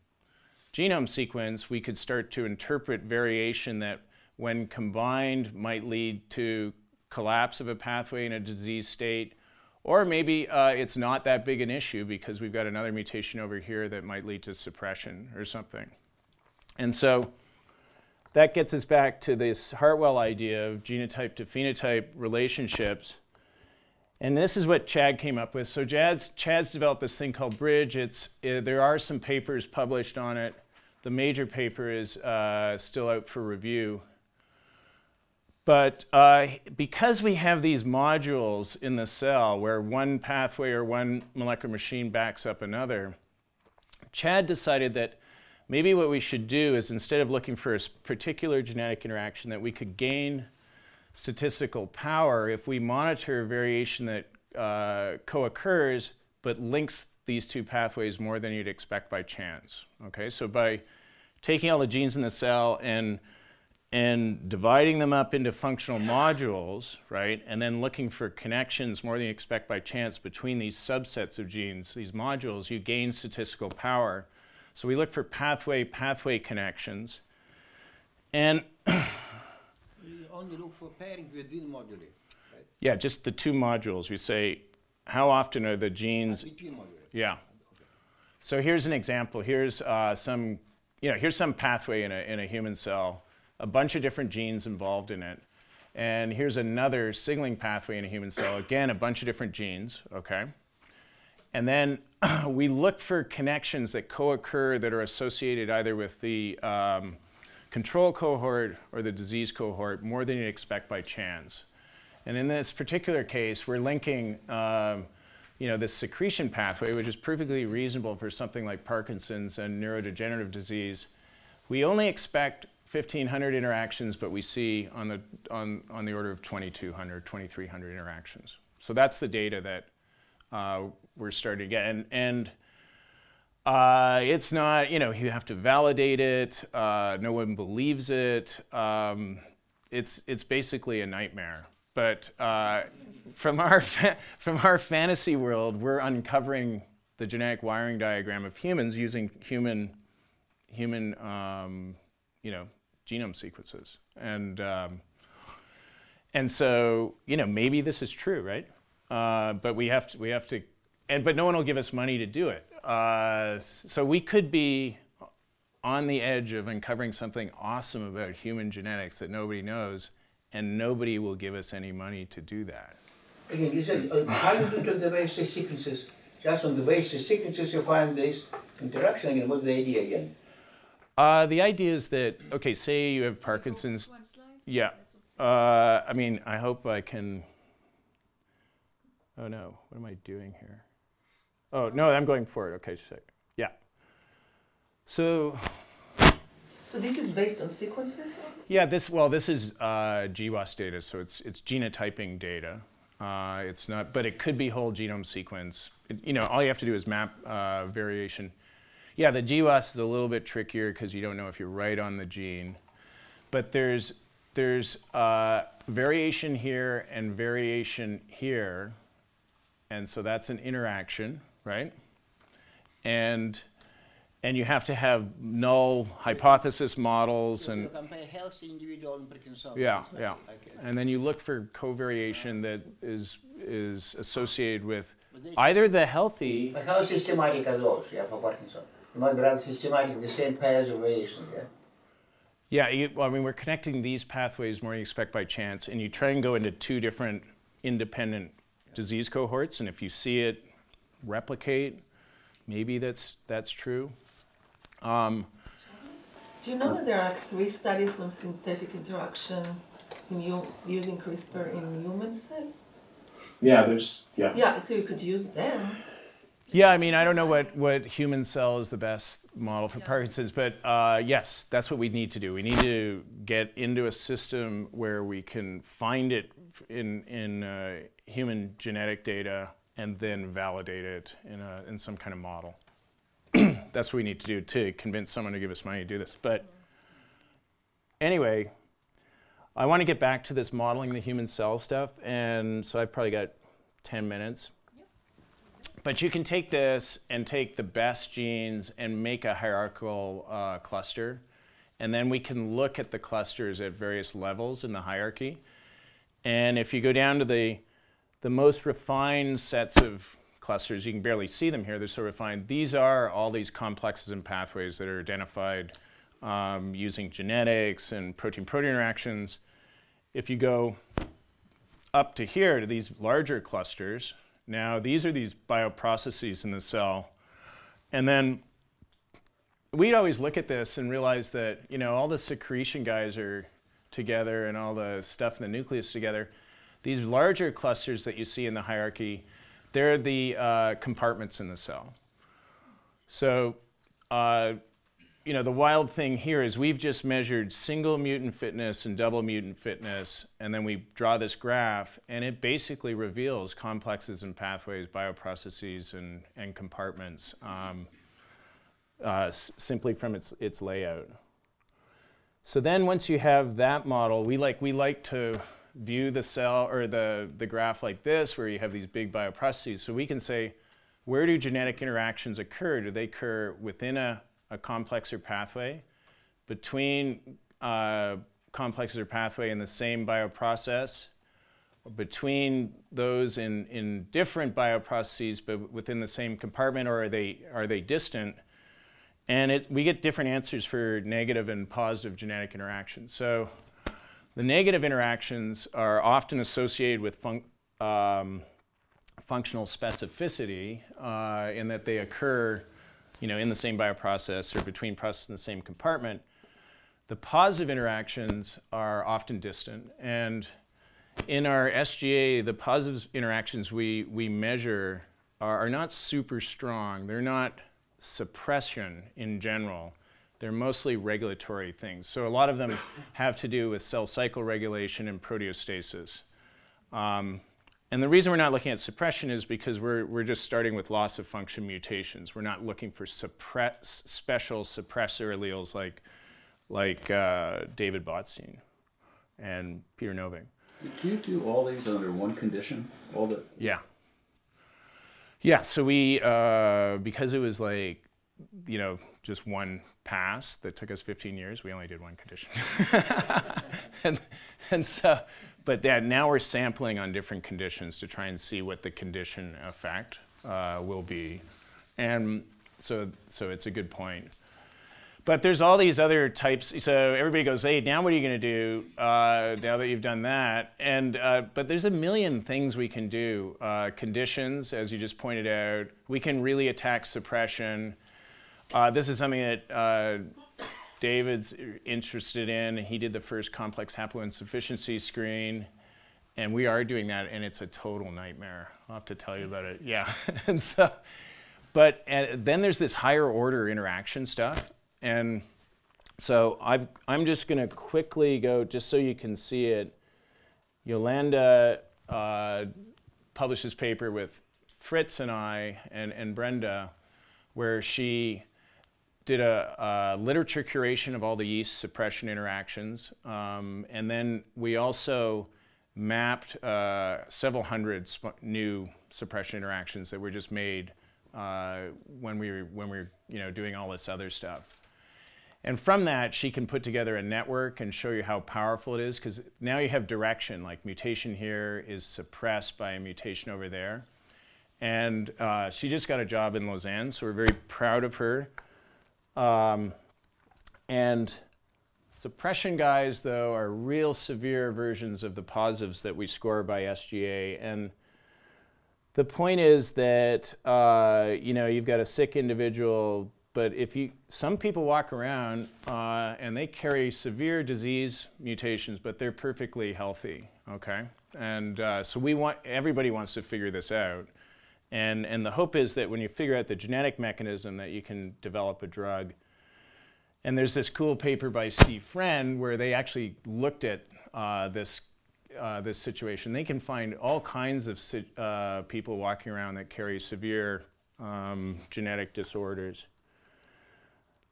genome sequence, we could start to interpret variation that when combined might lead to collapse of a pathway in a disease state, or maybe uh, it's not that big an issue because we've got another mutation over here that might lead to suppression or something. And so that gets us back to this Hartwell idea of genotype to phenotype relationships. And this is what Chad came up with. So Chad's, Chad's developed this thing called Bridge. It's, uh, there are some papers published on it. The major paper is uh, still out for review. But uh, because we have these modules in the cell where one pathway or one molecular machine backs up another, Chad decided that maybe what we should do is instead of looking for a particular genetic interaction that we could gain statistical power if we monitor variation that uh, co-occurs but links these two pathways more than you'd expect by chance. Okay, so by taking all the genes in the cell and and dividing them up into functional modules, right, and then looking for connections more than you expect by chance between these subsets of genes, these modules, you gain statistical power. So we look for pathway-pathway connections. And You only look for pairing within moduli, right? yeah, just the two modules. We say, how often are the genes Between moduli. Yeah. So here's an example. Here's uh, some, you know, here's some pathway in a, in a human cell, a bunch of different genes involved in it. And here's another signaling pathway in a human cell, again, a bunch of different genes, okay? And then we look for connections that co-occur that are associated either with the um, control cohort or the disease cohort more than you'd expect by chance. And in this particular case, we're linking um, you know, this secretion pathway, which is perfectly reasonable for something like Parkinson's and neurodegenerative disease. We only expect 1,500 interactions, but we see on the, on, on the order of 2,200, 2,300 interactions. So that's the data that uh, we're starting to get. And, and uh, it's not, you know, you have to validate it. Uh, no one believes it. Um, it's, it's basically a nightmare. But uh, from, our from our fantasy world, we're uncovering the genetic wiring diagram of humans using human, human um, you know, genome sequences. And, um, and so, you know, maybe this is true, right? Uh, but we have to, we have to, and but no one will give us money to do it. Uh, so we could be on the edge of uncovering something awesome about human genetics that nobody knows, and nobody will give us any money to do that. Again, you said, uh, how you do the basic sequences? Just on the basic sequences you find this interaction again, what's the idea again? Uh, the idea is that, okay, say you have Parkinson's. Yeah. Uh, I mean, I hope I can. Oh no, what am I doing here? Oh, no, I'm going for it. Okay, sick. Yeah. So, So this is based on sequences? yeah, this, well, this is uh, GWAS data, so it's, it's genotyping data. Uh, it's not, but it could be whole genome sequence. It- you know, all you have to do is map uh, variation. Yeah, the GWAS is a little bit trickier because you don't know if you're right on the gene. But there's, there's uh, variation here and variation here. And so that's an interaction, right? And, and you have to have null hypothesis models and You compare healthy individual and yeah, yeah. Okay. And then you look for covariation that is, is associated with either the healthy, But how systematic are those, yeah, for Parkinson? You might grab systematic, the same pairs of variations, yeah? yeah, you, well, I mean, we're connecting these pathways more than you expect by chance, and you try and go into two different independent disease cohorts, and if you see it replicate, maybe that's, that's true. Um, Do you know that there are three studies on synthetic interaction in you, using CRISPR in human cells? yeah, there's, yeah. Yeah, so you could use them. Yeah, I mean, I don't know what, what human cell is the best model for Parkinson's, but uh, yes, that's what we need to do. We need to get into a system where we can find it in, in uh, human genetic data and then validate it in, a, in some kind of model. that's what we need to do to convince someone to give us money to do this. But anyway, I want to get back to this modeling the human cell stuff, and so I've probably got 10 minutes. But you can take this and take the best genes and make a hierarchical uh, cluster. And then we can look at the clusters at various levels in the hierarchy. And if you go down to the, the most refined sets of clusters, you can barely see them here, they're so refined. These are all these complexes and pathways that are identified um, using genetics and protein-protein interactions. If you go up to here to these larger clusters, now, these are these bioprocesses in the cell. And then we'd always look at this and realize that, you know, all the secretion guys are together and all the stuff in the nucleus together. These larger clusters that you see in the hierarchy, they're the uh, compartments in the cell. So uh, you know, the wild thing here is we've just measured single mutant fitness and double mutant fitness, and then we draw this graph, and it basically reveals complexes and pathways, bioprocesses, and, and compartments um, uh, simply from its, its layout. So then once you have that model, we like, we like to view the cell or the, the graph like this, where you have these big bioprocesses. So we can say, where do genetic interactions occur? Do they occur within a a complex or pathway. Between uh, complexes or pathway in the same bioprocess, between those in, in different bioprocesses but within the same compartment, or are they, are they distant? And it, we get different answers for negative and positive genetic interactions. So the negative interactions are often associated with fun um, functional specificity uh, in that they occur you know, in the same bioprocess or between processes in the same compartment, the positive interactions are often distant. And in our SGA, the positive interactions we, we measure are, are not super strong. They're not suppression in general. They're mostly regulatory things. So a lot of them have to do with cell cycle regulation and proteostasis. Um, and the reason we're not looking at suppression is because we're, we're just starting with loss of function mutations. We're not looking for suppress, special suppressor alleles like, like uh, David Botstein and Peter Novick. Do you do all these under one condition? All the yeah. Yeah. So we uh, because it was like you know just one pass that took us 15 years. We only did one condition, and and so but that now we're sampling on different conditions to try and see what the condition effect uh, will be. And so, so it's a good point. But there's all these other types. So everybody goes, hey, now what are you going to do uh, now that you've done that? And uh, but there's a million things we can do. Uh, conditions, as you just pointed out, we can really attack suppression. Uh, this is something that uh, David's interested in. He did the first complex haploinsufficiency screen, and we are doing that, and it's a total nightmare. I'll have to tell you about it. Yeah, and so, but uh, then there's this higher order interaction stuff, and so i am I'm just going to quickly go just so you can see it. Jolanda uh, published this paper with Fritz and I and, and Brenda, where she did a, a, literature curation of all the yeast suppression interactions. Um, and then we also mapped uh, several hundred new suppression interactions that were just made uh, when we were, when we were you know, doing all this other stuff. And from that, she can put together a network and show you how powerful it is, because now you have direction, like mutation here is suppressed by a mutation over there. And uh, she just got a job in Lausanne, so we're very proud of her. Um, and suppression guys, though, are real severe versions of the positives that we score by SGA. And the point is that, uh, you know, you've got a sick individual, but if you, some people walk around uh, and they carry severe disease mutations, but they're perfectly healthy, okay? And uh, so we want, everybody wants to figure this out. And, and the hope is that when you figure out the genetic mechanism that you can develop a drug. And there's this cool paper by Steve Friend where they actually looked at uh, this, uh, this situation. They can find all kinds of uh, people walking around that carry severe um, genetic disorders.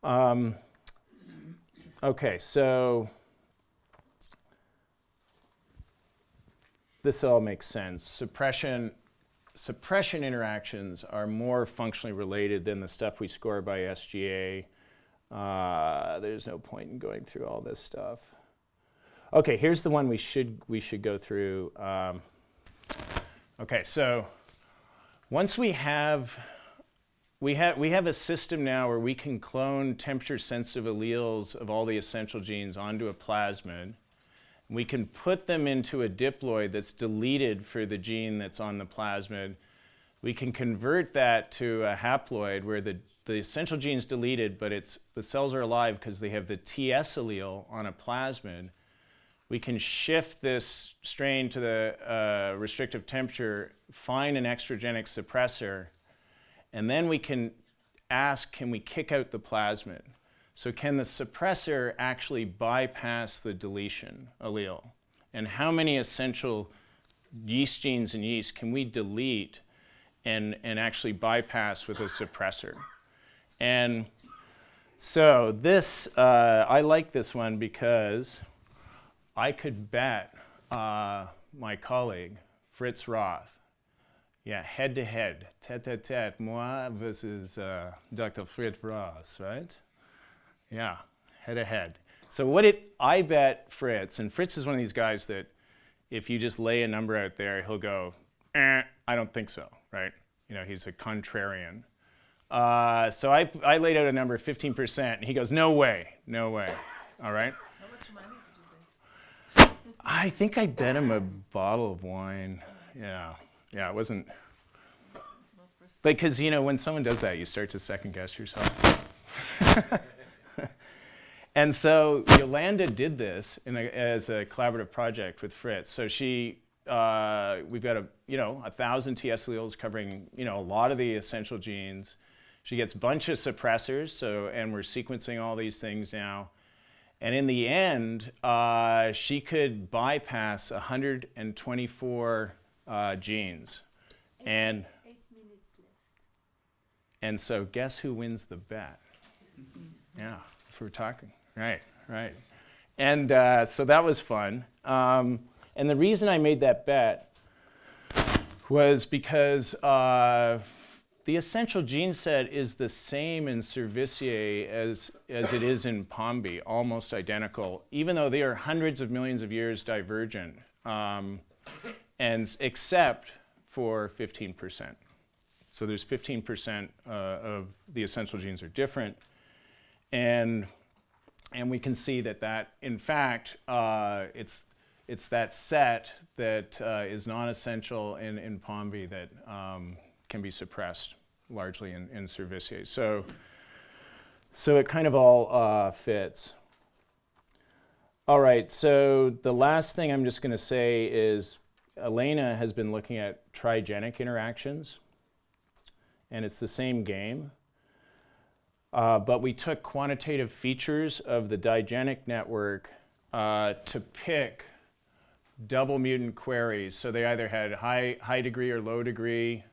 Um, okay, so this all makes sense. Suppression, suppression interactions are more functionally related than the stuff we score by SGA. Uh, there's no point in going through all this stuff. Okay, here's the one we should, we should go through. Um, okay, so once we have, we, have, we have a system now where we can clone temperature sensitive alleles of all the essential genes onto a plasmid. We can put them into a diploid that's deleted for the gene that's on the plasmid. We can convert that to a haploid where the, the essential gene is deleted, but it's, the cells are alive because they have the TS allele on a plasmid we can shift this strain to the uh, restrictive temperature, find an extragenic suppressor, and then we can ask, can we kick out the plasmid? So can the suppressor actually bypass the deletion allele? And how many essential yeast genes in yeast can we delete and, and actually bypass with a suppressor? And so this, uh, I like this one because I could bet uh, my colleague, Fritz Roth, yeah, head to head, tete a tete, moi versus uh, Dr. Fritz Roth, right? Yeah, head to head. So what did I bet Fritz, and Fritz is one of these guys that if you just lay a number out there, he'll go, eh, I don't think so, right? You know, he's a contrarian. Uh, so I, I laid out a number, 15%, and he goes, no way, no way, all right? I think I bet him a bottle of wine. Yeah, yeah, it wasn't. But because, you know, when someone does that, you start to second guess yourself. and so Jolanda did this a, as a collaborative project with Fritz. So she, uh, we've got a, you know, a thousand TS alleles covering, you know, a lot of the essential genes. She gets a bunch of suppressors, so, and we're sequencing all these things now. And in the end, uh, she could bypass 124 uh, genes. Eight, and, eight minutes left. and so guess who wins the bet? yeah, that's what we're talking. Right, right. And uh, so that was fun. Um, and the reason I made that bet was because uh, the essential gene set is the same in Cerevisiae as, as it is in Pombe, almost identical, even though they are hundreds of millions of years divergent, um, and except for 15%. So there's 15% uh, of the essential genes are different, and and we can see that that in fact uh, it's it's that set that uh, is non-essential in in Pombe that um, can be suppressed largely in, in Cerevisiae. So, so it kind of all uh, fits. All right, so the last thing I'm just going to say is Elena has been looking at trigenic interactions, and it's the same game. Uh, but we took quantitative features of the digenic network uh, to pick double mutant queries. So they either had high, high degree or low degree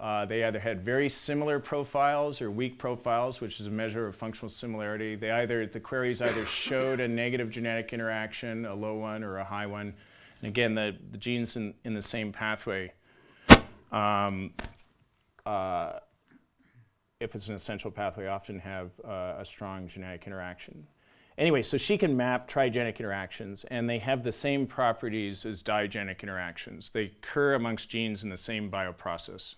uh, they either had very similar profiles or weak profiles, which is a measure of functional similarity. They either, the queries either showed a negative genetic interaction, a low one or a high one. And again, the, the genes in, in the same pathway, um, uh, if it's an essential pathway, often have uh, a strong genetic interaction. Anyway, so she can map trigenic interactions, and they have the same properties as digenic interactions. They occur amongst genes in the same bioprocess.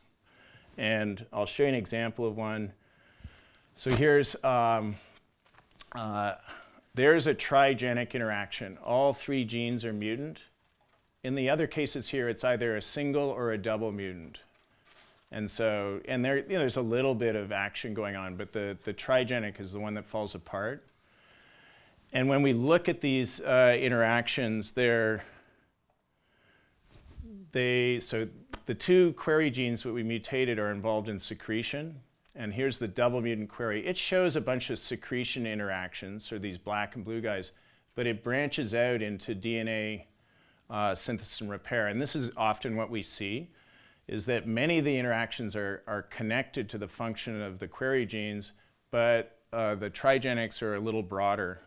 And I'll show you an example of one. So here's, um, uh, there's a trigenic interaction. All three genes are mutant. In the other cases here, it's either a single or a double mutant. And so, and there, you know, there's a little bit of action going on, but the, the trigenic is the one that falls apart. And when we look at these uh, interactions, they're, they, so the two query genes that we mutated are involved in secretion. And here's the double mutant query. It shows a bunch of secretion interactions, or these black and blue guys, but it branches out into DNA uh, synthesis and repair. And this is often what we see, is that many of the interactions are, are connected to the function of the query genes, but uh, the trigenics are a little broader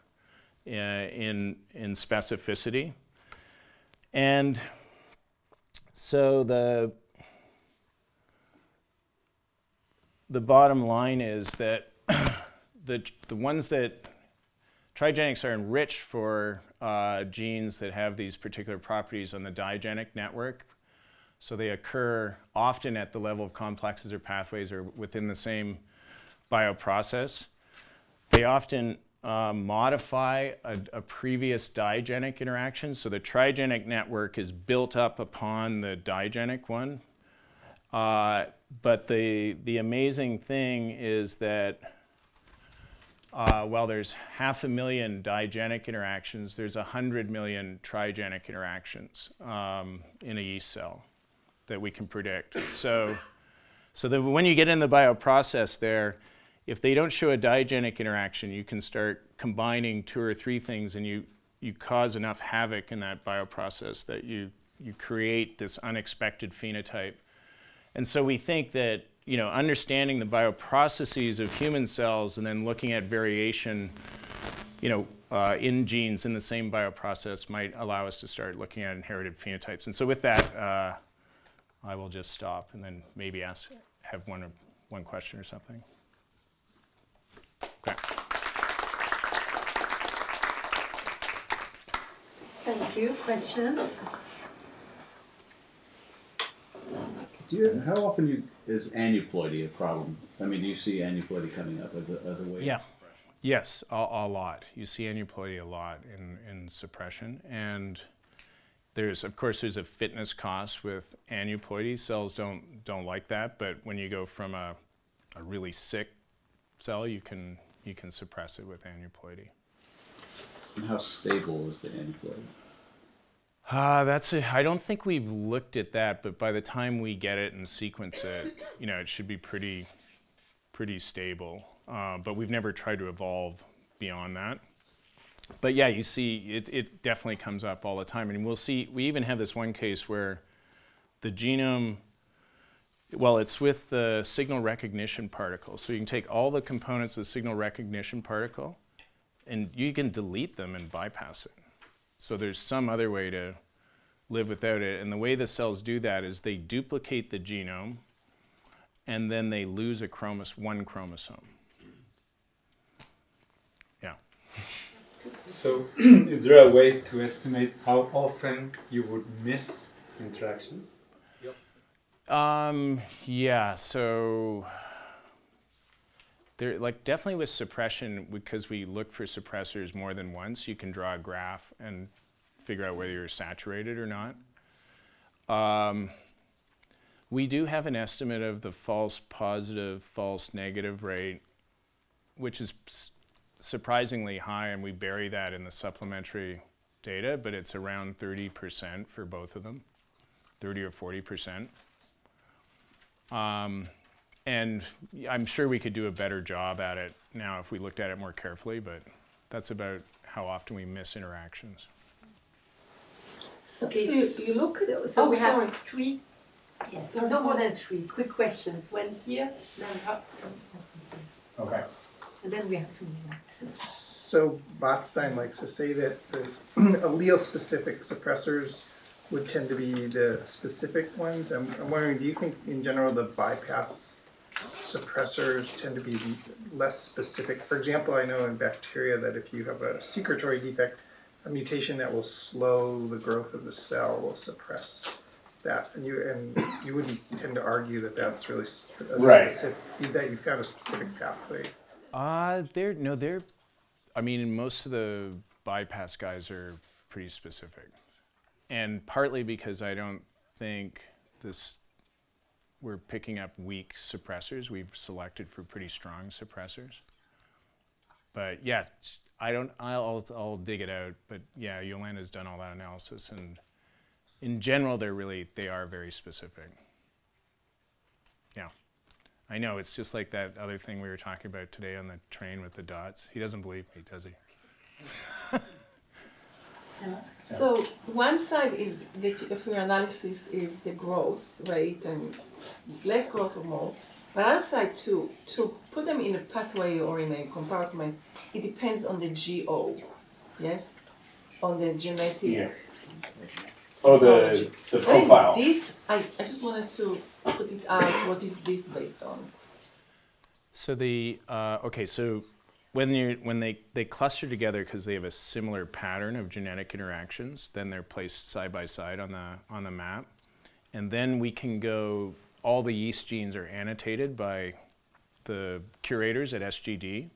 in, uh, in, in specificity. And so the, the bottom line is that the, the ones that trigenics are enriched for uh, genes that have these particular properties on the digenic network. So they occur often at the level of complexes or pathways or within the same bioprocess. They often uh, modify a, a, previous digenic interaction. So the trigenic network is built up upon the digenic one. Uh, but the, the amazing thing is that uh, while there's half a million digenic interactions, there's 100 million trigenic interactions um, in a yeast cell that we can predict. So, so that when you get in the bioprocess there, if they don't show a digenic interaction, you can start combining two or three things and you, you cause enough havoc in that bioprocess that you, you create this unexpected phenotype. And so we think that you know, understanding the bioprocesses of human cells and then looking at variation you know, uh, in genes in the same bioprocess might allow us to start looking at inherited phenotypes. And so with that, uh, I will just stop and then maybe ask, have one, one question or something. Okay. Thank you. Questions? Do you, how often you, is aneuploidy a problem? I mean, do you see aneuploidy coming up as a, as a way? Yeah. Yes, a, a, lot. You see aneuploidy a lot in, in suppression. And there's, of course, there's a fitness cost with aneuploidy. Cells don't, don't like that. But when you go from a, a really sick cell, you can you can suppress it with aneuploidy. And how stable is the aneuploidy? Uh, that's a, I don't think we've looked at that, but by the time we get it and sequence it, you know, it should be pretty, pretty stable. Uh, but we've never tried to evolve beyond that. But yeah, you see, it, it definitely comes up all the time. And we'll see, we even have this one case where the genome well, it's with the signal recognition particle. So you can take all the components of the signal recognition particle and you can delete them and bypass it. So there's some other way to live without it. And the way the cells do that is they duplicate the genome and then they lose a chromost one chromosome. So is there a way to estimate how often you would miss interactions? Um, yeah, so there, like definitely with suppression, because we look for suppressors more than once, you can draw a graph and figure out whether you're saturated or not. Um, we do have an estimate of the false positive, false negative rate, which is surprisingly high, and we bury that in the supplementary data, but it's around 30% for both of them, 30 or 40%. Um, and I'm sure we could do a better job at it now if we looked at it more carefully, but that's about how often we miss interactions. So, Okay. so you, you look at, So, so oh, we sorry. have three, yes, Sorry, no more than three. Quick questions. One here, then up, Okay. and then we have two more. So Botstein likes to say that the allele-specific suppressors would tend to be the specific ones. I'm, I'm wondering, do you think in general the bypass suppressors tend to be less specific? For example, I know in bacteria that if you have a secretory defect, a mutation that will slow the growth of the cell will suppress that, and you and you wouldn't tend to argue that that's really Right. specific, that you found a specific pathway. Uh, they're, no, they're, I mean, most of the bypass guys are pretty specific. And partly because I don't think this, we're picking up weak suppressors. We've selected for pretty strong suppressors. But yeah, I don't, I'll, I'll dig it out. But yeah, Jolanda's done all that analysis and in general, they're really, they are very specific. Yeah. I know, it's just like that other thing we were talking about today on the train with the dots. He doesn't believe me, does he? So one side is that of your analysis is the growth rate and less growth or more. But other side too, to put them in a pathway or in a compartment, it depends on the GO, yes, on the genetic. Yeah. Oh, the, the What is this? I, I just wanted to put it out. What is this based on? So the uh, okay, so when you when they they cluster together because they have a similar pattern of genetic interactions, then they're placed side by side on the on the map, and then we can go. All the yeast genes are annotated by the curators at SGD,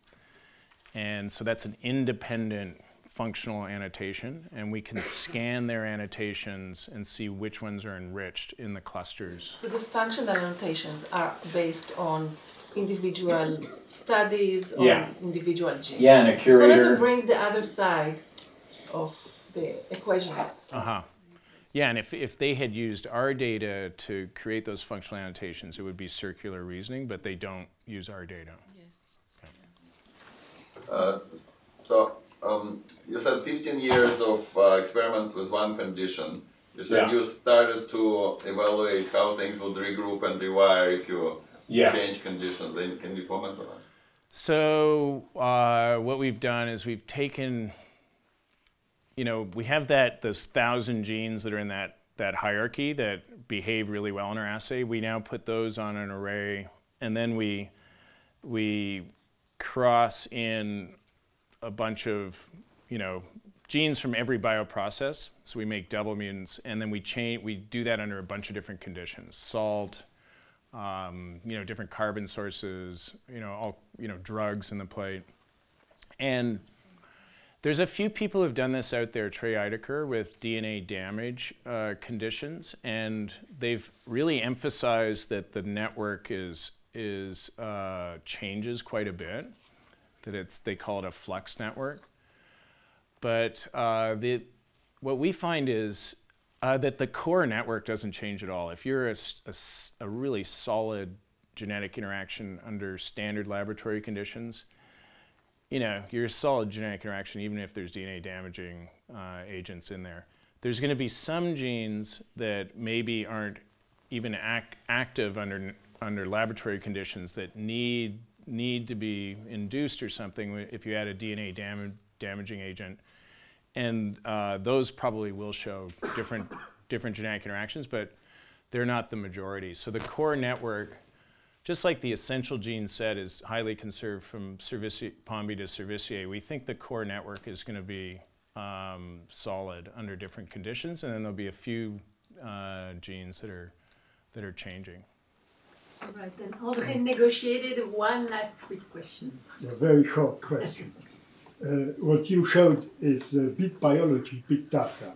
and so that's an independent functional annotation, and we can scan their annotations and see which ones are enriched in the clusters. So the functional annotations are based on individual studies on Yeah. individual genes. Yeah, and a Just wanted curator- to bring the other side of the equations. Uh huh. Yeah, and if, if they had used our data to create those functional annotations, it would be circular reasoning, but they don't use our data. Uh, so um, you said 15 years of uh, experiments with one condition. You said Yeah. you started to evaluate how things would regroup and rewire if you Yeah. change conditions. Can you comment on that? So uh, what we've done is we've taken, you know, we have that those thousand genes that are in that that hierarchy that behave really well in our assay. We now put those on an array, and then we we cross in a bunch of, you know, genes from every bioprocess. So we make double mutants, and then we change. We do that under a bunch of different conditions: salt, um, you know, different carbon sources, you know, all, you know, drugs in the plate. And there's a few people who've done this out there, Trey Ideker, with DNA damage uh, conditions, and they've really emphasized that the network is is uh, changes quite a bit. That it's they call it a flux network. But uh, the what we find is uh, that the core network doesn't change at all. If you're a a really solid genetic interaction under standard laboratory conditions, you know, you're a solid genetic interaction even if there's DNA damaging uh, agents in there. There's going to be some genes that maybe aren't even ac- active under under laboratory conditions that need need to be induced or something if you add a DNA dam- damaging agent and uh, those probably will show different different genetic interactions, but they're not the majority. So the core network, just like the essential gene set is highly conserved from cervici- pombe to cerevisiae, we think the core network is going to be um, solid under different conditions, and then there'll be a few uh, genes that are that are changing. All right, then André negotiated one last quick question. A very short question. Uh, what you showed is uh, big biology, big data.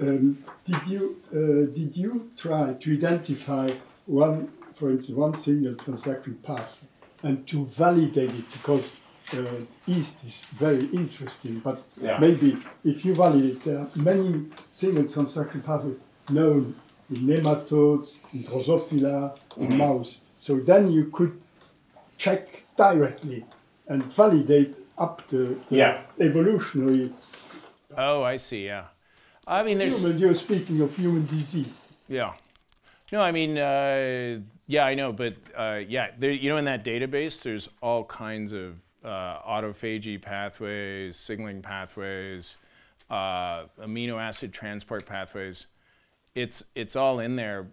Um, did you uh, did you try to identify one, for instance, one single transaction path and to validate it because uh, yeast is very interesting, but Yeah. maybe if you validate, there are many single transaction pathways known in nematodes, in Drosophila, in mouse. So then you could check directly and validate up the, the Yeah. evolutionary. Oh, I see. Yeah, I mean, there's Human, you're speaking of human disease. Yeah. No, I mean, uh, yeah, I know, but uh, yeah, there, you know, in that database, there's all kinds of uh, autophagy pathways, signaling pathways, uh, amino acid transport pathways. It's it's all in there,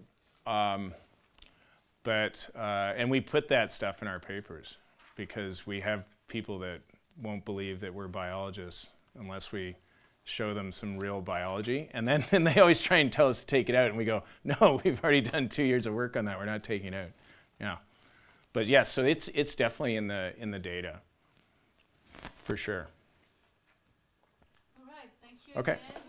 um, but uh, and we put that stuff in our papers because we have people that won't believe that we're biologists unless we show them some real biology. And then and they always try and tell us to take it out and we go no we've already done two years of work on that. We're not taking it out. Yeah. But yes so it's it's definitely in the in the data. For sure. All right, thank you Okay. again.